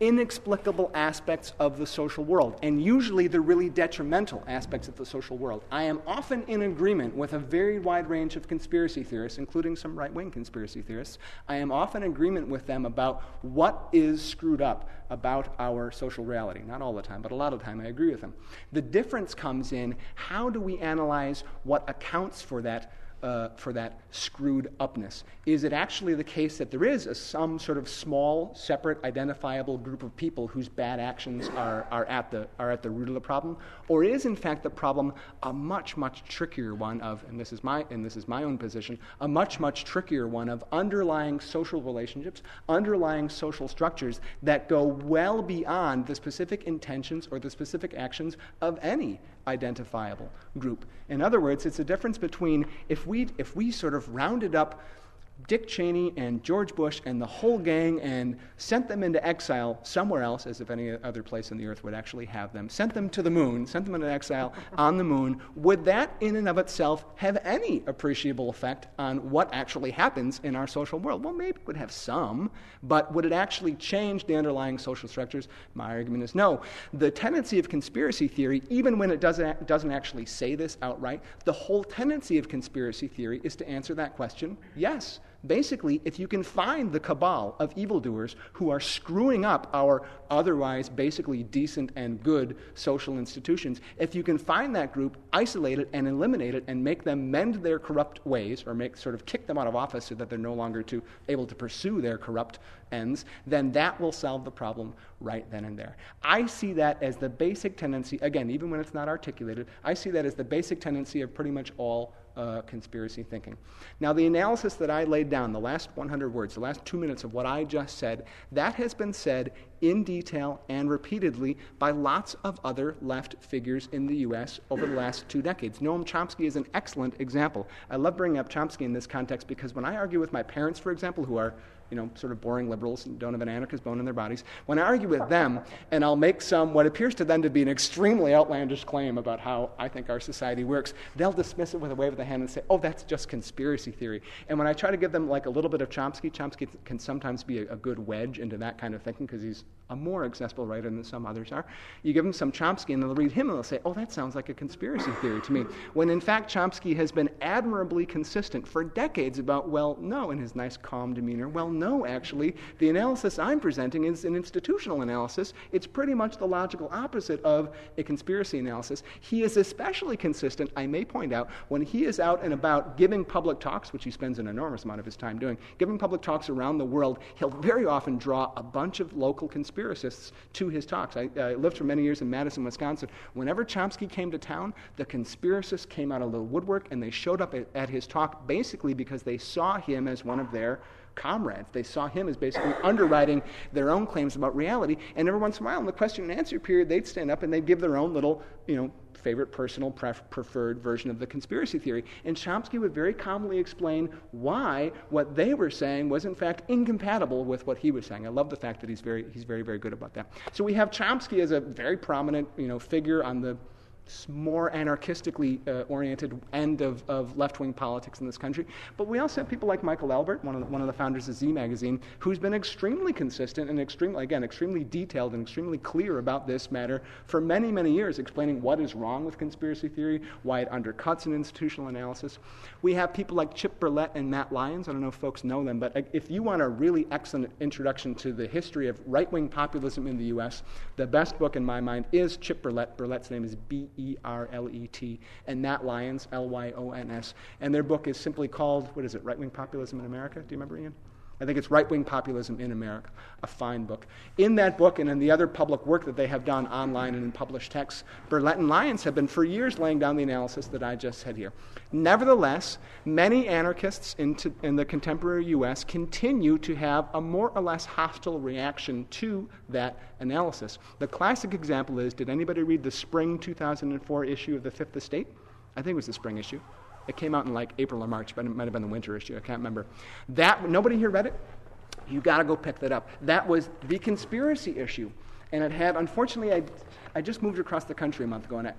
inexplicable aspects of the social world, and usually the really detrimental aspects of the social world. I am often in agreement with a very wide range of conspiracy theorists, including some right wing conspiracy theorists. I am often in agreement with them about what is screwed up about our social reality. Not all the time, but a lot of the time I agree with them. The difference comes in how do we analyze what accounts for that uh, for that screwed upness? Is it actually the case that there is a, some sort of small, separate, identifiable group of people whose bad actions are, are, at the, are at the root of the problem? Or is, in fact, the problem a much, much trickier one of, and this is my, and this is my own position, a much, much trickier one of underlying social relationships, underlying social structures that go well beyond the specific intentions or the specific actions of any identifiable group. In other words, it's a difference between if we, if we sort of rounded up Dick Cheney and George Bush and the whole gang and sent them into exile somewhere else, as if any other place on the earth would actually have them, sent them to the moon, sent them into exile on the moon, would that in and of itself have any appreciable effect on what actually happens in our social world? Well, maybe it would have some, but would it actually change the underlying social structures? My argument is no. The tendency of conspiracy theory, even when it doesn't, doesn't actually say this outright, the whole tendency of conspiracy theory is to answer that question yes. Basically, if you can find the cabal of evildoers who are screwing up our otherwise basically decent and good social institutions, if you can find that group, isolate it, and eliminate it, and make them mend their corrupt ways, or make sort of kick them out of office so that they're no longer able to pursue their corrupt ends, then that will solve the problem right then and there. I see that as the basic tendency, again, even when it's not articulated, I see that as the basic tendency of pretty much all uh, conspiracy thinking. Now, the analysis that I laid down, the last 100 words, the last two minutes of what I just said, that has been said in detail and repeatedly by lots of other left figures in the U.S. over the last two decades. Noam Chomsky is an excellent example. I love bringing up Chomsky in this context because when I argue with my parents, for example, who are you know, sort of boring liberals and don't have an anarchist bone in their bodies, when I argue with them and I'll make some, what appears to them to be an extremely outlandish claim about how I think our society works, they'll dismiss it with a wave of the hand and say, oh, that's just conspiracy theory. And when I try to give them like a little bit of Chomsky, Chomsky can sometimes be a, a good wedge into that kind of thinking because he's a more accessible writer than some others are. You give them some Chomsky and they'll read him and they'll say, oh, that sounds like a conspiracy theory to me. When in fact, Chomsky has been admirably consistent for decades about, well, no, in his nice, calm demeanor, well, no, actually, the analysis I'm presenting is an institutional analysis. It's pretty much the logical opposite of a conspiracy analysis. He is especially consistent, I may point out, when he is out and about giving public talks, which he spends an enormous amount of his time doing, giving public talks around the world, he'll very often draw a bunch of local conspiracists to his talks. I, I lived for many years in Madison, Wisconsin. Whenever Chomsky came to town, the conspiracists came out of the woodwork and they showed up at, at his talk basically because they saw him as one of their comrades. They saw him as basically underwriting their own claims about reality. And every once in a while, in the question and answer period, they'd stand up and they'd give their own little, you know, favorite personal pref- preferred version of the conspiracy theory. And Chomsky would very calmly explain why what they were saying was in fact incompatible with what he was saying. I love the fact that he's very, he's very, very good about that. So we have Chomsky as a very prominent you know, figure on the more anarchistically uh, oriented end of, of left wing politics in this country. But we also have people like Michael Albert, one of the, one of the founders of Z Magazine, who's been extremely consistent and extremely, again, extremely detailed and extremely clear about this matter for many, many years, explaining what is wrong with conspiracy theory, why it undercuts an institutional analysis. We have people like Chip Berlet and Matt Lyons. I don't know if folks know them, but if you want a really excellent introduction to the history of right wing populism in the U.S., the best book in my mind is Chip Berlet. Berlet's name is B. E R L E T, and Matt Lyons, L Y O N S. And their book is simply called, what is it, Right Wing Populism in America? Do you remember, Ian? I think it's Right Wing Populism in America, a fine book. In that book and in the other public work that they have done online and in published texts, Berlet and Lyons have been for years laying down the analysis that I just said here. Nevertheless, many anarchists in, to, in the contemporary U.S. continue to have a more or less hostile reaction to that analysis. The classic example is did anybody read the spring 2004 issue of the Fifth Estate? I think it was the spring issue. It came out in like April or March, but it might have been the winter issue. I can't remember. That nobody here read it. You got to go pick that up. That was the conspiracy issue, and it had. Unfortunately, I, I just moved across the country a month ago, and I,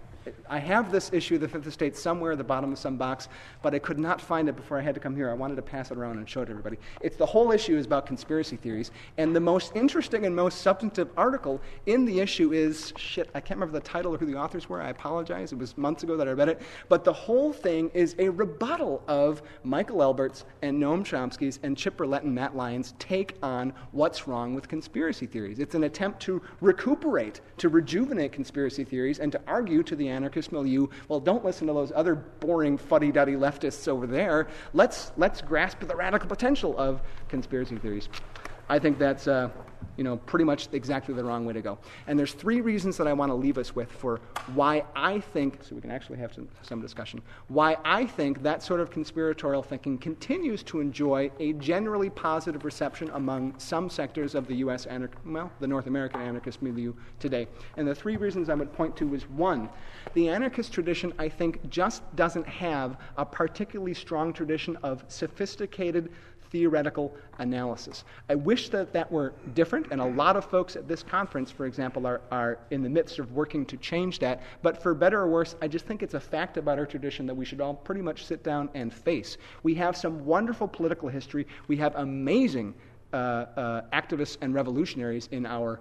I have this issue the Fifth Estate somewhere at the bottom of some box, but I could not find it before I had to come here. I wanted to pass it around and show it to everybody. It's the whole issue is about conspiracy theories, and the most interesting and most substantive article in the issue is shit. I can't remember the title or who the authors were. I apologize. It was months ago that I read it, but the whole thing is a rebuttal of Michael Albert's and Noam Chomsky's and Chip Berlet and Matt Lyons' take on what's wrong with conspiracy theories. It's an attempt to recuperate, to rejuvenate conspiracy theories, and to argue to the anarchist milieu, well, don't listen to those other boring, fuddy duddy leftists over there. Let's, let's grasp the radical potential of conspiracy theories. I think that's uh, you know, pretty much exactly the wrong way to go. And there's three reasons that I want to leave us with for why I think, so we can actually have some, some discussion, why I think that sort of conspiratorial thinking continues to enjoy a generally positive reception among some sectors of the U.S. Anar- well, the North American anarchist milieu today. And the three reasons I would point to is one, the anarchist tradition, I think, just doesn't have a particularly strong tradition of sophisticated theoretical analysis. I wish that that were different, and a lot of folks at this conference, for example, are, are in the midst of working to change that. But for better or worse, I just think it's a fact about our tradition that we should all pretty much sit down and face. We have some wonderful political history, we have amazing uh, uh, activists and revolutionaries in our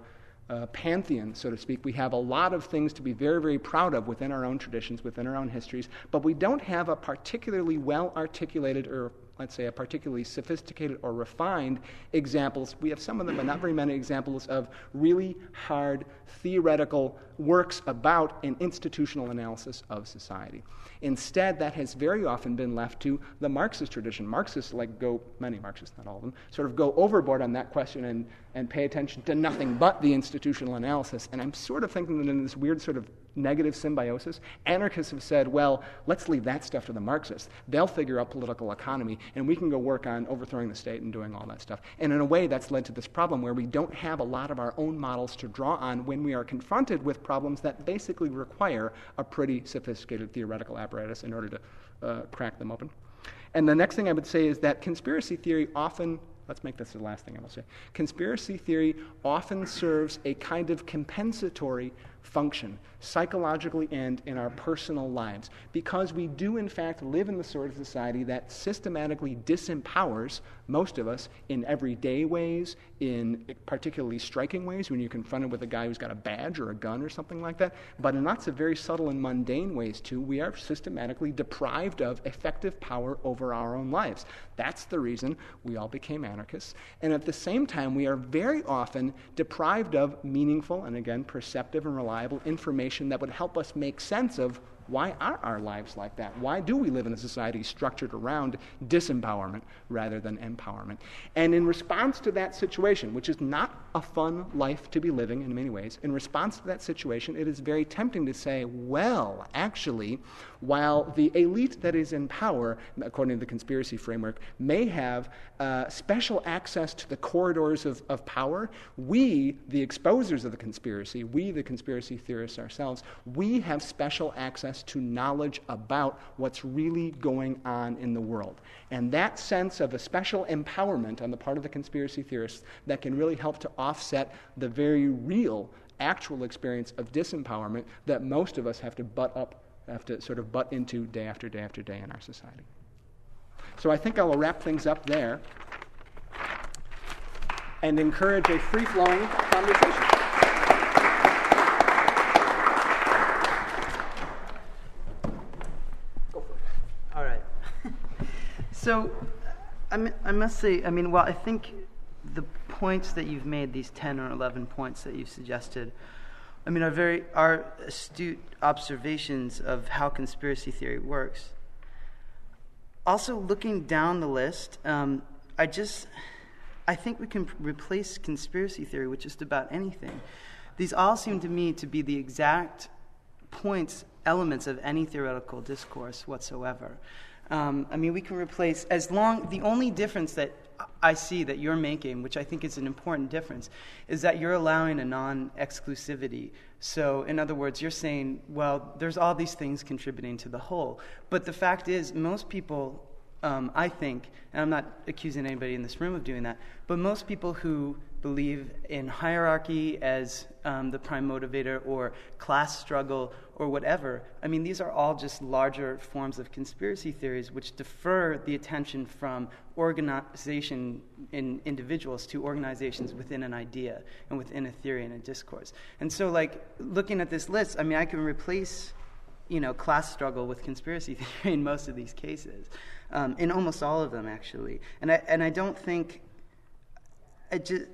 uh, pantheon, so to speak. We have a lot of things to be very, very proud of within our own traditions, within our own histories, but we don't have a particularly well articulated or let's say, a particularly sophisticated or refined examples. We have some of them, but not very many examples of really hard theoretical works about an institutional analysis of society. Instead, that has very often been left to the Marxist tradition. Marxists, like go, many Marxists, not all of them, sort of go overboard on that question and, and pay attention to nothing but the institutional analysis. And I'm sort of thinking that in this weird sort of negative symbiosis, anarchists have said, well, let's leave that stuff to the Marxists. They'll figure out political economy, and we can go work on overthrowing the state and doing all that stuff. And in a way, that's led to this problem where we don't have a lot of our own models to draw on when we are confronted with problems that basically require a pretty sophisticated theoretical apparatus in order to uh, crack them open. And the next thing I would say is that conspiracy theory often Let's make this the last thing I will say. Conspiracy theory often serves a kind of compensatory function, psychologically and in our personal lives, because we do, in fact, live in the sort of society that systematically disempowers most of us in everyday ways, in particularly striking ways when you're confronted with a guy who's got a badge or a gun or something like that, but in lots of very subtle and mundane ways too, we are systematically deprived of effective power over our own lives. That's the reason we all became anarchists. And at the same time, we are very often deprived of meaningful and again perceptive and reliable information that would help us make sense of Why are our lives like that? Why do we live in a society structured around disempowerment rather than empowerment? And in response to that situation, which is not a fun life to be living in many ways, in response to that situation, it is very tempting to say, well, actually, while the elite that is in power, according to the conspiracy framework, may have uh, special access to the corridors of, of power, we, the exposers of the conspiracy, we, the conspiracy theorists ourselves, we have special access to knowledge about what's really going on in the world. And that sense of a special empowerment on the part of the conspiracy theorists that can really help to offset the very real, actual experience of disempowerment that most of us have to butt up have to sort of butt into day after day after day in our society. So I think I will wrap things up there and encourage a free flowing conversation. All right. so I, I must say, I mean, well, I think the points that you've made, these 10 or 11 points that you've suggested, I mean, our very are astute observations of how conspiracy theory works. Also, looking down the list, um, I just I think we can replace conspiracy theory with just about anything. These all seem to me to be the exact points, elements of any theoretical discourse whatsoever. Um, I mean, we can replace as long the only difference that I see that you're making, which I think is an important difference, is that you're allowing a non exclusivity. So, in other words, you're saying, well, there's all these things contributing to the whole. But the fact is, most people, um, I think, and I'm not accusing anybody in this room of doing that, but most people who believe in hierarchy as um, the prime motivator or class struggle or whatever. I mean, these are all just larger forms of conspiracy theories which defer the attention from organization in individuals to organizations within an idea and within a theory and a discourse. And so, like, looking at this list, I mean, I can replace you know, class struggle with conspiracy theory in most of these cases, um, in almost all of them, actually. And I, and I don't think, I just,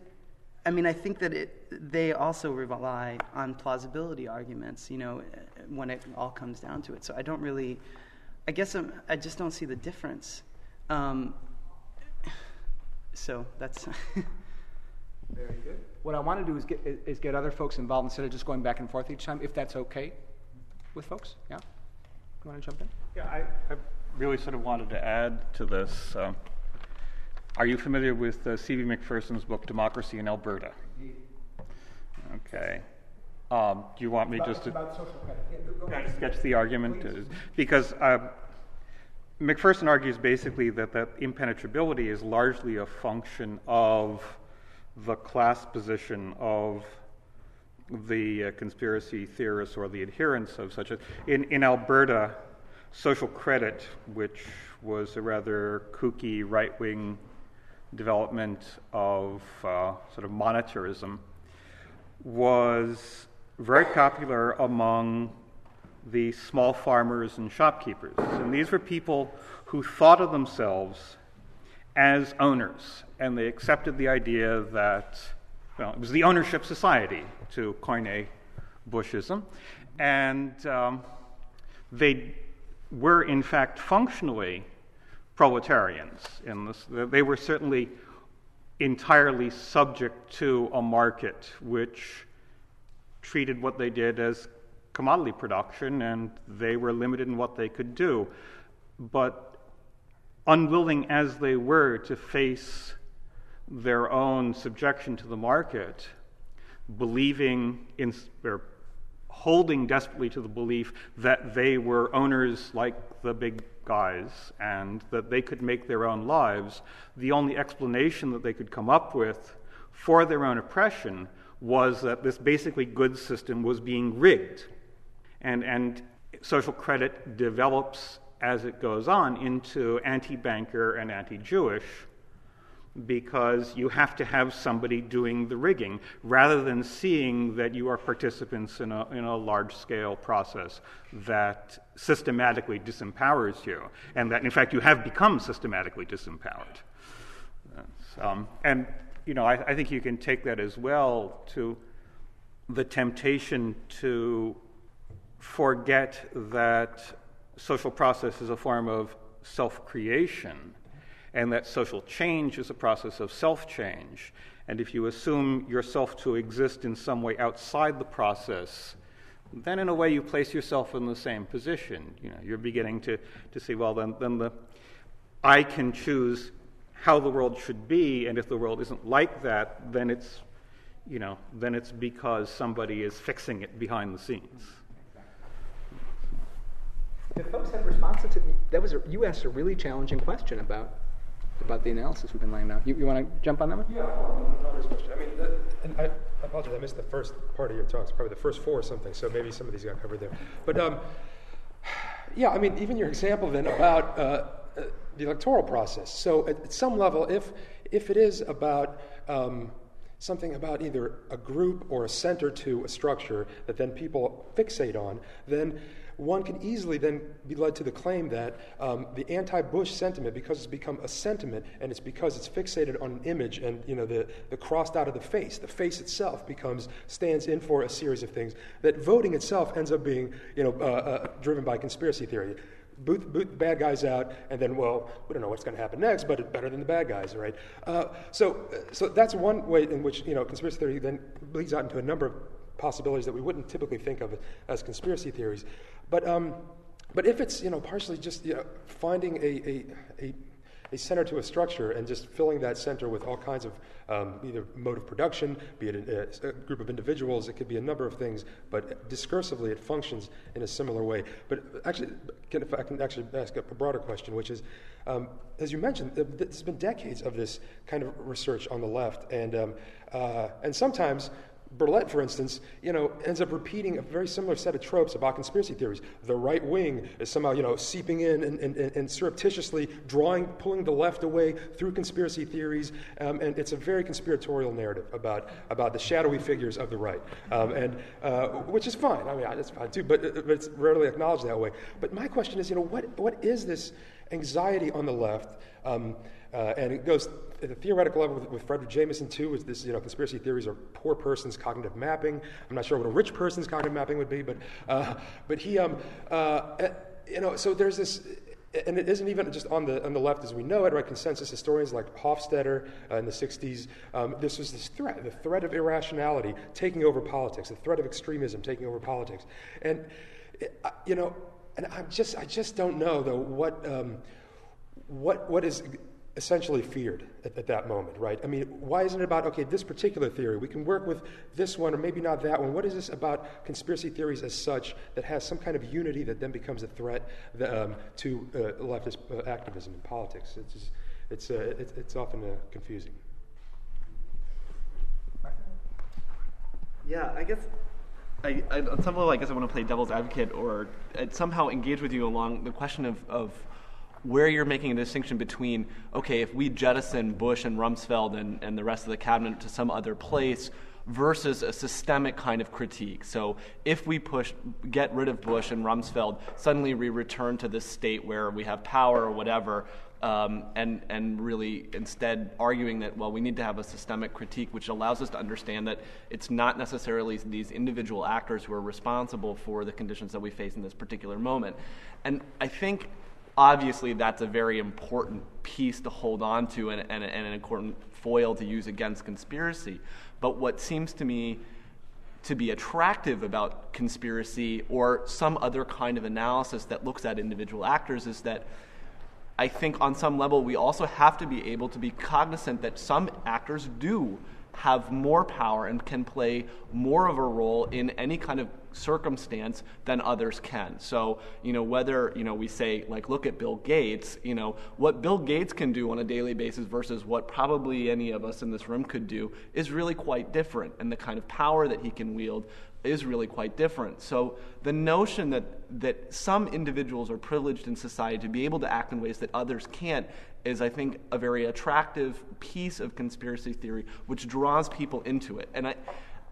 I mean, I think that it, they also rely on plausibility arguments, you know, when it all comes down to it. So I don't really, I guess I'm, i just don't see the difference. Um, so that's. Very good. What I want to do is get, is get other folks involved instead of just going back and forth each time, if that's okay with folks. Yeah? You want to jump in? Yeah, I, I really sort of wanted to add to this. Uh, are you familiar with uh, C.B. Macpherson's book, Democracy in Alberta? Okay. Um, do you want me about, just to. Yeah, sketch the argument? Please. Because uh, Macpherson argues basically that that impenetrability is largely a function of the class position of the uh, conspiracy theorists or the adherents of such a. In, in Alberta, social credit, which was a rather kooky right wing development of uh, sort of monetarism was very popular among the small farmers and shopkeepers. And these were people who thought of themselves as owners, and they accepted the idea that well, it was the ownership society, to coin a Bushism, and um, they were in fact functionally proletarians. In this, they were certainly entirely subject to a market which treated what they did as commodity production, and they were limited in what they could do. But unwilling as they were to face their own subjection to the market, believing in, or holding desperately to the belief that they were owners like the big guys and that they could make their own lives, the only explanation that they could come up with for their own oppression was that this basically goods system was being rigged. And, and social credit develops as it goes on into anti banker and anti Jewish because you have to have somebody doing the rigging rather than seeing that you are participants in a, in a large scale process that systematically disempowers you, and that in fact you have become systematically disempowered. Um, and you know, I, I think you can take that as well to the temptation to forget that social process is a form of self creation and that social change is a process of self change. And if you assume yourself to exist in some way outside the process, then in a way you place yourself in the same position. You know, you're beginning to, to see, well, then, then the, I can choose how the world should be, and if the world isn't like that, then it's, you know, then it's because somebody is fixing it behind the scenes. If folks have responses to that was a, you asked a really challenging question about about the analysis we've been laying out. You, you want to jump on that one? Yeah. I mean, the, and I, I apologize, I missed the first part of your talks, probably the first four or something. So maybe some of these got covered there. But um, yeah, I mean, even your example then about uh, uh, the electoral process. So at, at, some level, if if it is about um, something about either a group or a center to a structure that then people fixate on, then one can easily then be led to the claim that um, the anti-Bush sentiment, because it's become a sentiment and it's because it's fixated on an image and you know the, the crossed out of the face, the face itself becomes stands in for a series of things. That voting itself ends up being you know uh, uh, driven by conspiracy theory. Boot, boot, bad guys out, and then, well, we don't know what's going to happen next, but it's better than the bad guys, right? Uh, so, so that's one way in which you know conspiracy theory then bleeds out into a number of possibilities that we wouldn't typically think of as conspiracy theories. But, um, but if it's you know, partially just you know, finding a, a, a, a, center to a structure and just filling that center with all kinds of um, either mode of production, be it a, a, group of individuals, it could be a number of things, but discursively it functions in a similar way. But actually, if I can actually ask a broader question, which is, um, as you mentioned, there's been decades of this kind of research on the left, and, um, uh, and sometimes Berlet, for instance, you know, ends up repeating a very similar set of tropes about conspiracy theories. The right wing is somehow, you know, seeping in and, and, and surreptitiously drawing, pulling the left away through conspiracy theories, um, and it's a very conspiratorial narrative about, about the shadowy figures of the right, um, and uh, which is fine. I mean, that's fine too, but, but it's rarely acknowledged that way. But my question is, you know, what, what is this anxiety on the left? Um, uh, and it goes at the theoretical level with, with Fredric Jameson too. Is this you know conspiracy theories are poor person's cognitive mapping? I'm not sure what a rich person's cognitive mapping would be, but uh, but he um uh, eh, you know so there's this. And it isn't even just on the on the left as we know it, right? Consensus historians like Hofstadter uh, in the '60s. Um, this was this threat, the threat of irrationality taking over politics, the threat of extremism taking over politics, and uh, you know, and I just I just don't know though what um, what what is essentially feared at, at, that moment, right? I mean, why isn't it about, okay, this particular theory, we can work with this one or maybe not that one? What is this about conspiracy theories as such that has some kind of unity that then becomes a threat um, to uh, leftist uh, activism in politics? It's, just, it's, uh, it's, it's, often uh, confusing. Yeah, I guess I, I, on some level, I guess I want to play devil's advocate or uh, somehow engage with you along the question of, of where you're making a distinction between, okay, if we jettison Bush and Rumsfeld and, and the rest of the cabinet to some other place, versus a systemic kind of critique. So if we push, get rid of Bush and Rumsfeld, suddenly we return to this state where we have power or whatever, um, and and really instead arguing that well we need to have a systemic critique which allows us to understand that it's not necessarily these individual actors who are responsible for the conditions that we face in this particular moment, and I think obviously that's a very important piece to hold on to and, and, and, an important foil to use against conspiracy. But what seems to me to be attractive about conspiracy or some other kind of analysis that looks at individual actors is that I think on some level we also have to be able to be cognizant that some actors do have more power and can play more of a role in any kind of circumstance than others can. So, you know, whether, you know, we say, like, look at Bill Gates, you know, what Bill Gates can do on a daily basis versus what probably any of us in this room could do is really quite different. And the kind of power that he can wield is really quite different. So the notion that, that some individuals are privileged in society to be able to act in ways that others can't is, I think, a very attractive piece of conspiracy theory which draws people into it. And I,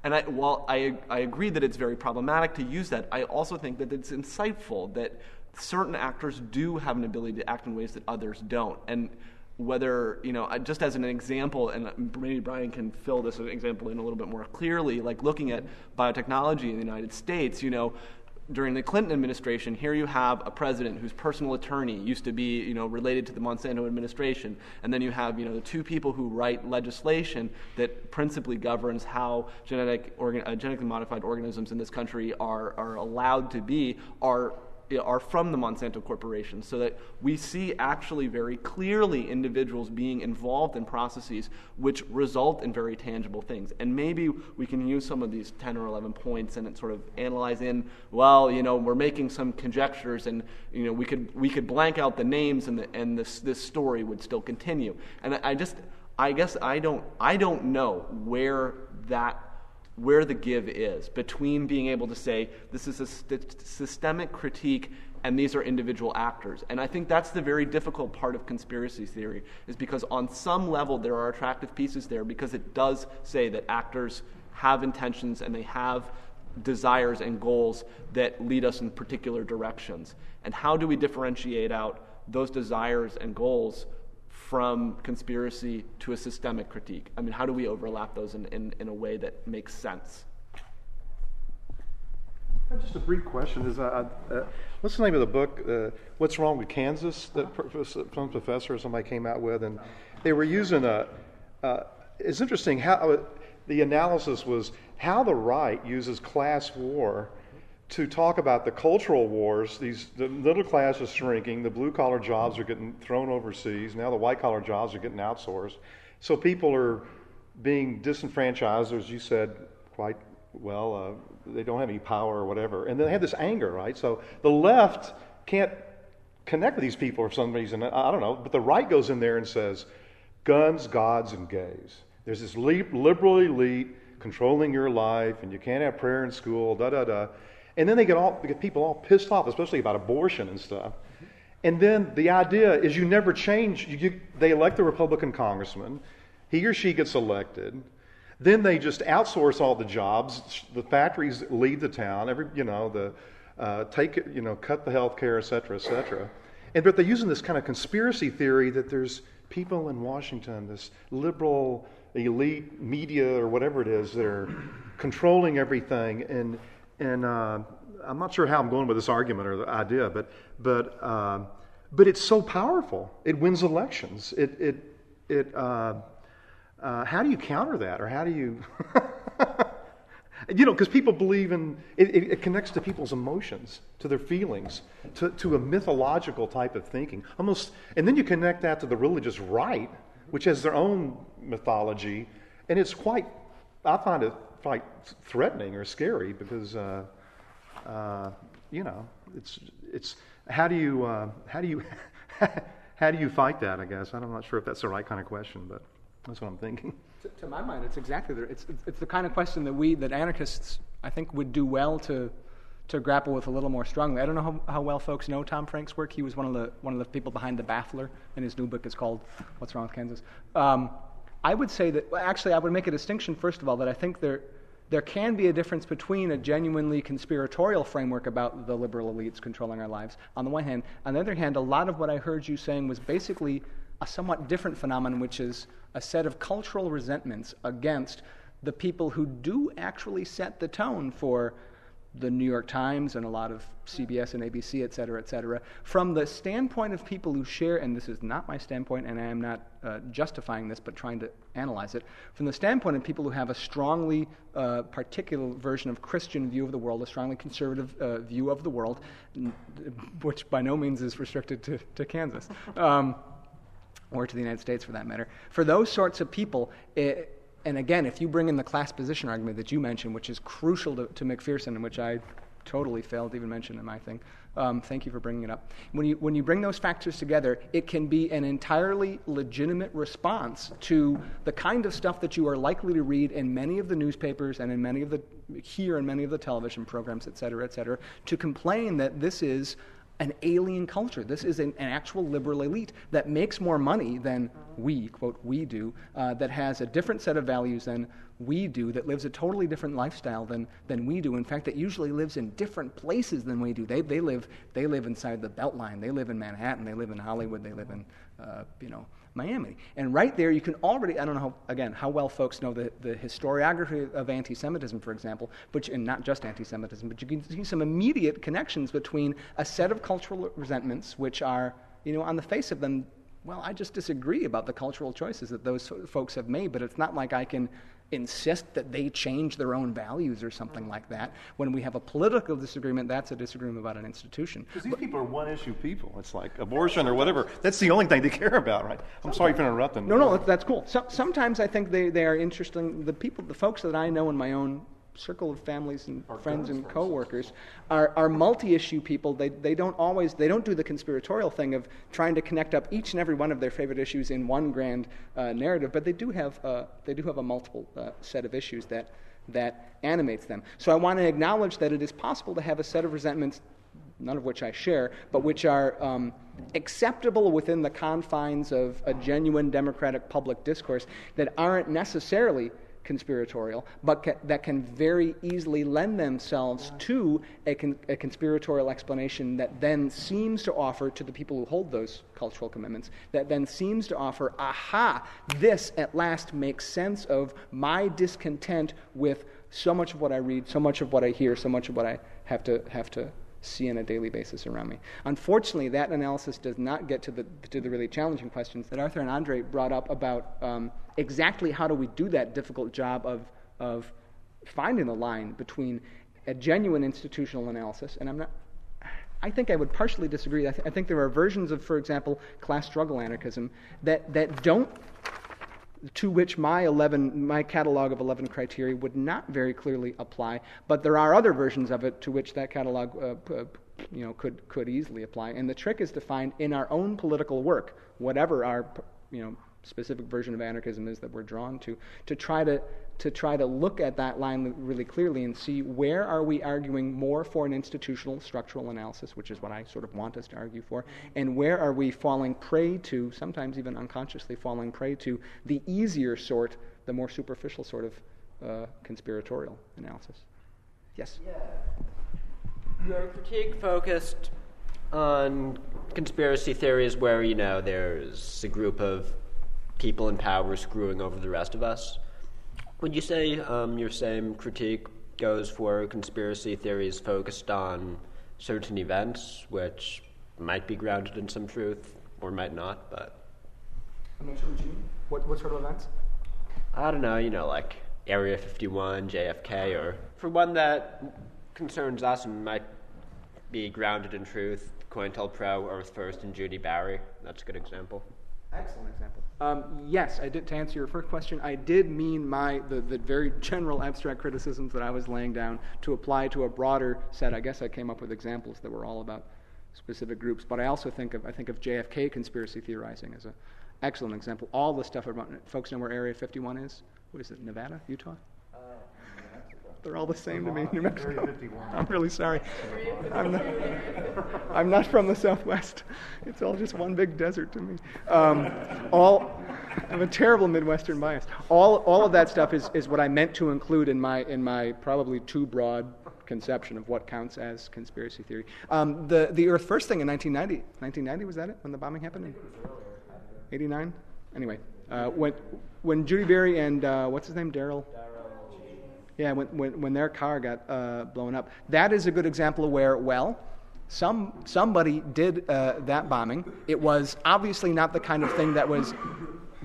and I, while I, I agree that it's very problematic to use that, I also think that it's insightful that certain actors do have an ability to act in ways that others don't. And whether, you know, just as an example, and maybe Brian can fill this example in a little bit more clearly, like looking at biotechnology in the United States, you know, during the Clinton administration, here you have a president whose personal attorney used to be, you know, related to the Monsanto administration, and then you have, you know, the two people who write legislation that principally governs how genetic organ, uh, genetically modified organisms in this country are are allowed to be are are from the Monsanto Corporation, so that we see actually very clearly individuals being involved in processes which result in very tangible things. And maybe we can use some of these 10 or 11 points and sort of analyze in, well, you know, we're making some conjectures and, you know, we could, we could blank out the names and, the, and this, this story would still continue. And I just, I guess I don't, I don't know where that where the give is between being able to say this is a st- systemic critique and these are individual actors. And I think that's the very difficult part of conspiracy theory, is because on some level there are attractive pieces there because it does say that actors have intentions and they have desires and goals that lead us in particular directions. And how do we differentiate out those desires and goals from conspiracy to a systemic critique? I mean, how do we overlap those in, in, in a way that makes sense? Just a brief question is, uh, uh, what's the name of the book? Uh, what's wrong with Kansas? That some professor or somebody came out with, and they were using a. Uh, it's interesting how uh, the analysis was how the right uses class war to talk about the cultural wars. These the middle class is shrinking. The blue collar jobs are getting thrown overseas. Now the white collar jobs are getting outsourced. So people are being disenfranchised, as you said quite well. Uh, they don't have any power or whatever, and then they have this anger, right? So the left can't connect with these people for some reason. I don't know, but the right goes in there and says, "Guns, gods, and gays." There's this liberal elite controlling your life, and you can't have prayer in school. Da da da. And then they get all get people all pissed off, especially about abortion and stuff. And then the idea is you never change. You, you, they elect the Republican congressman, he or she gets elected. Then they just outsource all the jobs. The factories leave the town. Every you know the uh, take you know cut the health care, et cetera, et cetera. And but they're using this kind of conspiracy theory that there's people in Washington, this liberal elite media or whatever it is, that are controlling everything and and uh, I'm not sure how I'm going with this argument or the idea, but but uh, but it's so powerful. It wins elections. It it it. Uh, uh how do you counter that, or how do you? you know, because people believe in it, it, it, connects to people's emotions, to their feelings, to, to a mythological type of thinking. Almost, and then you connect that to the religious right, which has their own mythology, and it's quite. I find it quite threatening or scary because, uh, uh, you know, it's it's how do you uh, how do you how do you fight that? I guess I'm not sure if that's the right kind of question, but that's what I'm thinking. To, to my mind, it's exactly the, it's it's the kind of question that we that anarchists I think would do well to to grapple with a little more strongly. I don't know how, how well folks know Tom Frank's work. He was one of the one of the people behind the Baffler, and his new book is called "What's Wrong with Kansas." Um, I would say that, well, actually, I would make a distinction, first of all, that I think there, there can be a difference between a genuinely conspiratorial framework about the liberal elites controlling our lives, on the one hand. On the other hand, a lot of what I heard you saying was basically a somewhat different phenomenon, which is a set of cultural resentments against the people who do actually set the tone for the New York Times and a lot of CBS and ABC, et cetera, et cetera, from the standpoint of people who share, and this is not my standpoint, and I am not uh, justifying this, but trying to analyze it, from the standpoint of people who have a strongly uh, particular version of Christian view of the world, a strongly conservative uh, view of the world, which by no means is restricted to, to Kansas. Um, or to the United States for that matter. For those sorts of people, it, and again, if you bring in the class position argument that you mentioned, which is crucial to, to Macpherson, and which I totally failed to even mention in my thing. Um, thank you for bringing it up. When you, when you bring those factors together, it can be an entirely legitimate response to the kind of stuff that you are likely to read in many of the newspapers and in many of the, here in many of the television programs, et cetera, et cetera, to complain that this is an alien culture. This is an, an, actual liberal elite that makes more money than we, quote, we do, uh, that has a different set of values than we do, that lives a totally different lifestyle than, than we do. In fact, that usually lives in different places than we do. They, they, live, they live inside the Beltline. They live in Manhattan. They live in Hollywood. They live in, uh, you know, Miami. And right there, you can already, I don't know, how, again, how well folks know the, the historiography of anti Semitism, for example, but, and not just anti Semitism, but you can see some immediate connections between a set of cultural resentments, which are, you know, on the face of them, well, I just disagree about the cultural choices that those folks have made, but it's not like I can insist that they change their own values or something like that. When we have a political disagreement, that's a disagreement about an institution. Because these people are one issue people. It's like abortion or whatever. That's the only thing they care about, right? I'm sorry for interrupting. No, no, that's cool. So, sometimes I think they, they are interesting. The people, the folks that I know in my own circle of families and friends and coworkers are, are multi-issue people. They, they don't always they don't do the conspiratorial thing of trying to connect up each and every one of their favorite issues in one grand uh, narrative, but they do have uh, they do have a multiple uh, set of issues that that animates them. So I want to acknowledge that it is possible to have a set of resentments none of which I share, but which are um, acceptable within the confines of a genuine democratic public discourse that aren't necessarily conspiratorial, but ca- that can very easily lend themselves to a, con- a, conspiratorial explanation that then seems to offer to the people who hold those cultural commitments, that then seems to offer, aha, this at last makes sense of my discontent with so much of what I read, so much of what I hear, so much of what I have to have to see on a daily basis around me. Unfortunately, that analysis does not get to the, to the really challenging questions that Arthur and Andre brought up about um, exactly how do we do that difficult job of, of finding the line between a genuine institutional analysis, and I'm not. I think I would partially disagree. I, th- I think there are versions of, for example, class struggle anarchism that, that don't to which my 11 my catalog of 11 criteria would not very clearly apply but there are other versions of it to which that catalog uh, you know could could easily apply. And the trick is to find in our own political work whatever our you know specific version of anarchism is that we're drawn to to try to to try to look at that line really clearly and see where are we arguing more for an institutional structural analysis, which is what I sort of want us to argue for, and where are we falling prey to, sometimes even unconsciously falling prey to, the easier sort, the more superficial sort of uh, conspiratorial analysis. Yes? Yeah. Your critique focused on conspiracy theories where, you know, there's a group of people in power screwing over the rest of us. Would you say um, your same critique goes for conspiracy theories focused on certain events, which might be grounded in some truth or might not? But I'm not sure what you mean. What, what sort of events? I don't know. You know, like Area 51, JFK, or for one that concerns us and might be grounded in truth, COINTELPRO, Earth First, and Judi Bari. That's a good example. Excellent example. Um, yes, I did. To answer your first question, I did mean my the, the very general abstract criticisms that I was laying down to apply to a broader set. I guess I came up with examples that were all about specific groups, but I also think of I think of JFK conspiracy theorizing as an excellent example. All the stuff about folks know where Area 51 is. What is it? Nevada, Utah? They're all the same to me. New Mexico. I'm really sorry. I'm not, I'm not from the Southwest. It's all just one big desert to me. Um, all, I'm a terrible Midwestern bias. All, all of that stuff is, is what I meant to include in my, in my probably too broad conception of what counts as conspiracy theory. Um, the, the Earth First thing in 1990, 1990 was that it when the bombing happened? 89? Anyway, uh, when, when Judi Bari and uh, what's his name, Darryl? Yeah, when, when, when their car got uh, blown up. That is a good example of where, well, some, somebody did uh, that bombing. It was obviously not the kind of thing that was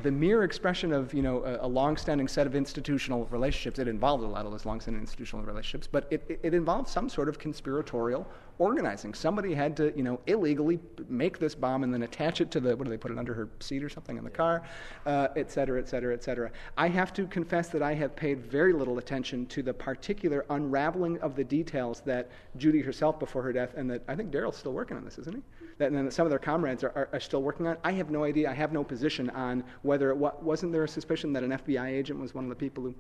the mere expression of you know a, a long-standing set of institutional relationships. It involved a lot of those long-standing institutional relationships, but it, it, it involved some sort of conspiratorial organizing. Somebody had to, you know, illegally make this bomb and then attach it to the, what do they put it under her seat or something in the car, uh, et cetera, et cetera, et cetera. I have to confess that I have paid very little attention to the particular unraveling of the details that Judi herself before her death, and that I think Darryl's still working on this, isn't he? That, and then some of their comrades are, are, are, still working on. I have no idea. I have no position on whether it wa- wasn't there a suspicion that an FBI agent was one of the people who.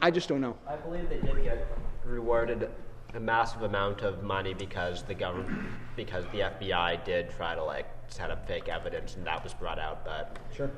I just don't know. I believe they did get rewarded a massive amount of money because the government, because the FBI did try to like set up fake evidence, and that was brought out, but sure,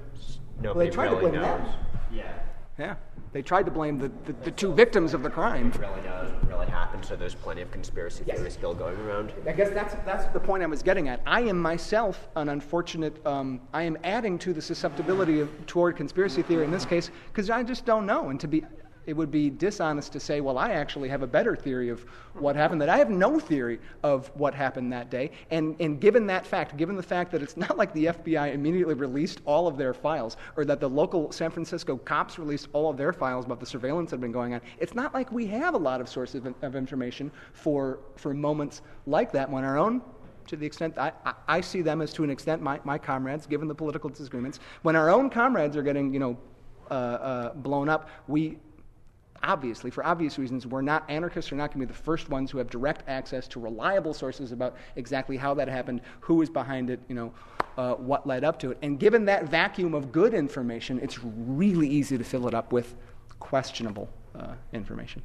nobody well, really knows. Them. Yeah. Yeah, they tried to blame the, the, the two victims of the crime. Really knows what really happened. so there's plenty of conspiracy theories still going around. I guess that's that's the point I was getting at. I am myself an unfortunate. Um, I am adding to the susceptibility of, toward conspiracy theory in this case because I just don't know, and to be. It would be dishonest to say, well, I actually have a better theory of what happened, that I have no theory of what happened that day. And, and given that fact, given the fact that it's not like the FBI immediately released all of their files, or that the local San Francisco cops released all of their files about the surveillance that had been going on, it's not like we have a lot of sources of, of information for, for moments like that when our own to the extent I, I, I, see them as to an extent my, my comrades, given the political disagreements. When our own comrades are getting, you know, uh, uh, blown up, we obviously, for obvious reasons, we're not anarchists We're not going to be the first ones who have direct access to reliable sources about exactly how that happened, who was behind it, you know, uh, what led up to it. And given that vacuum of good information, it's really easy to fill it up with questionable uh, information.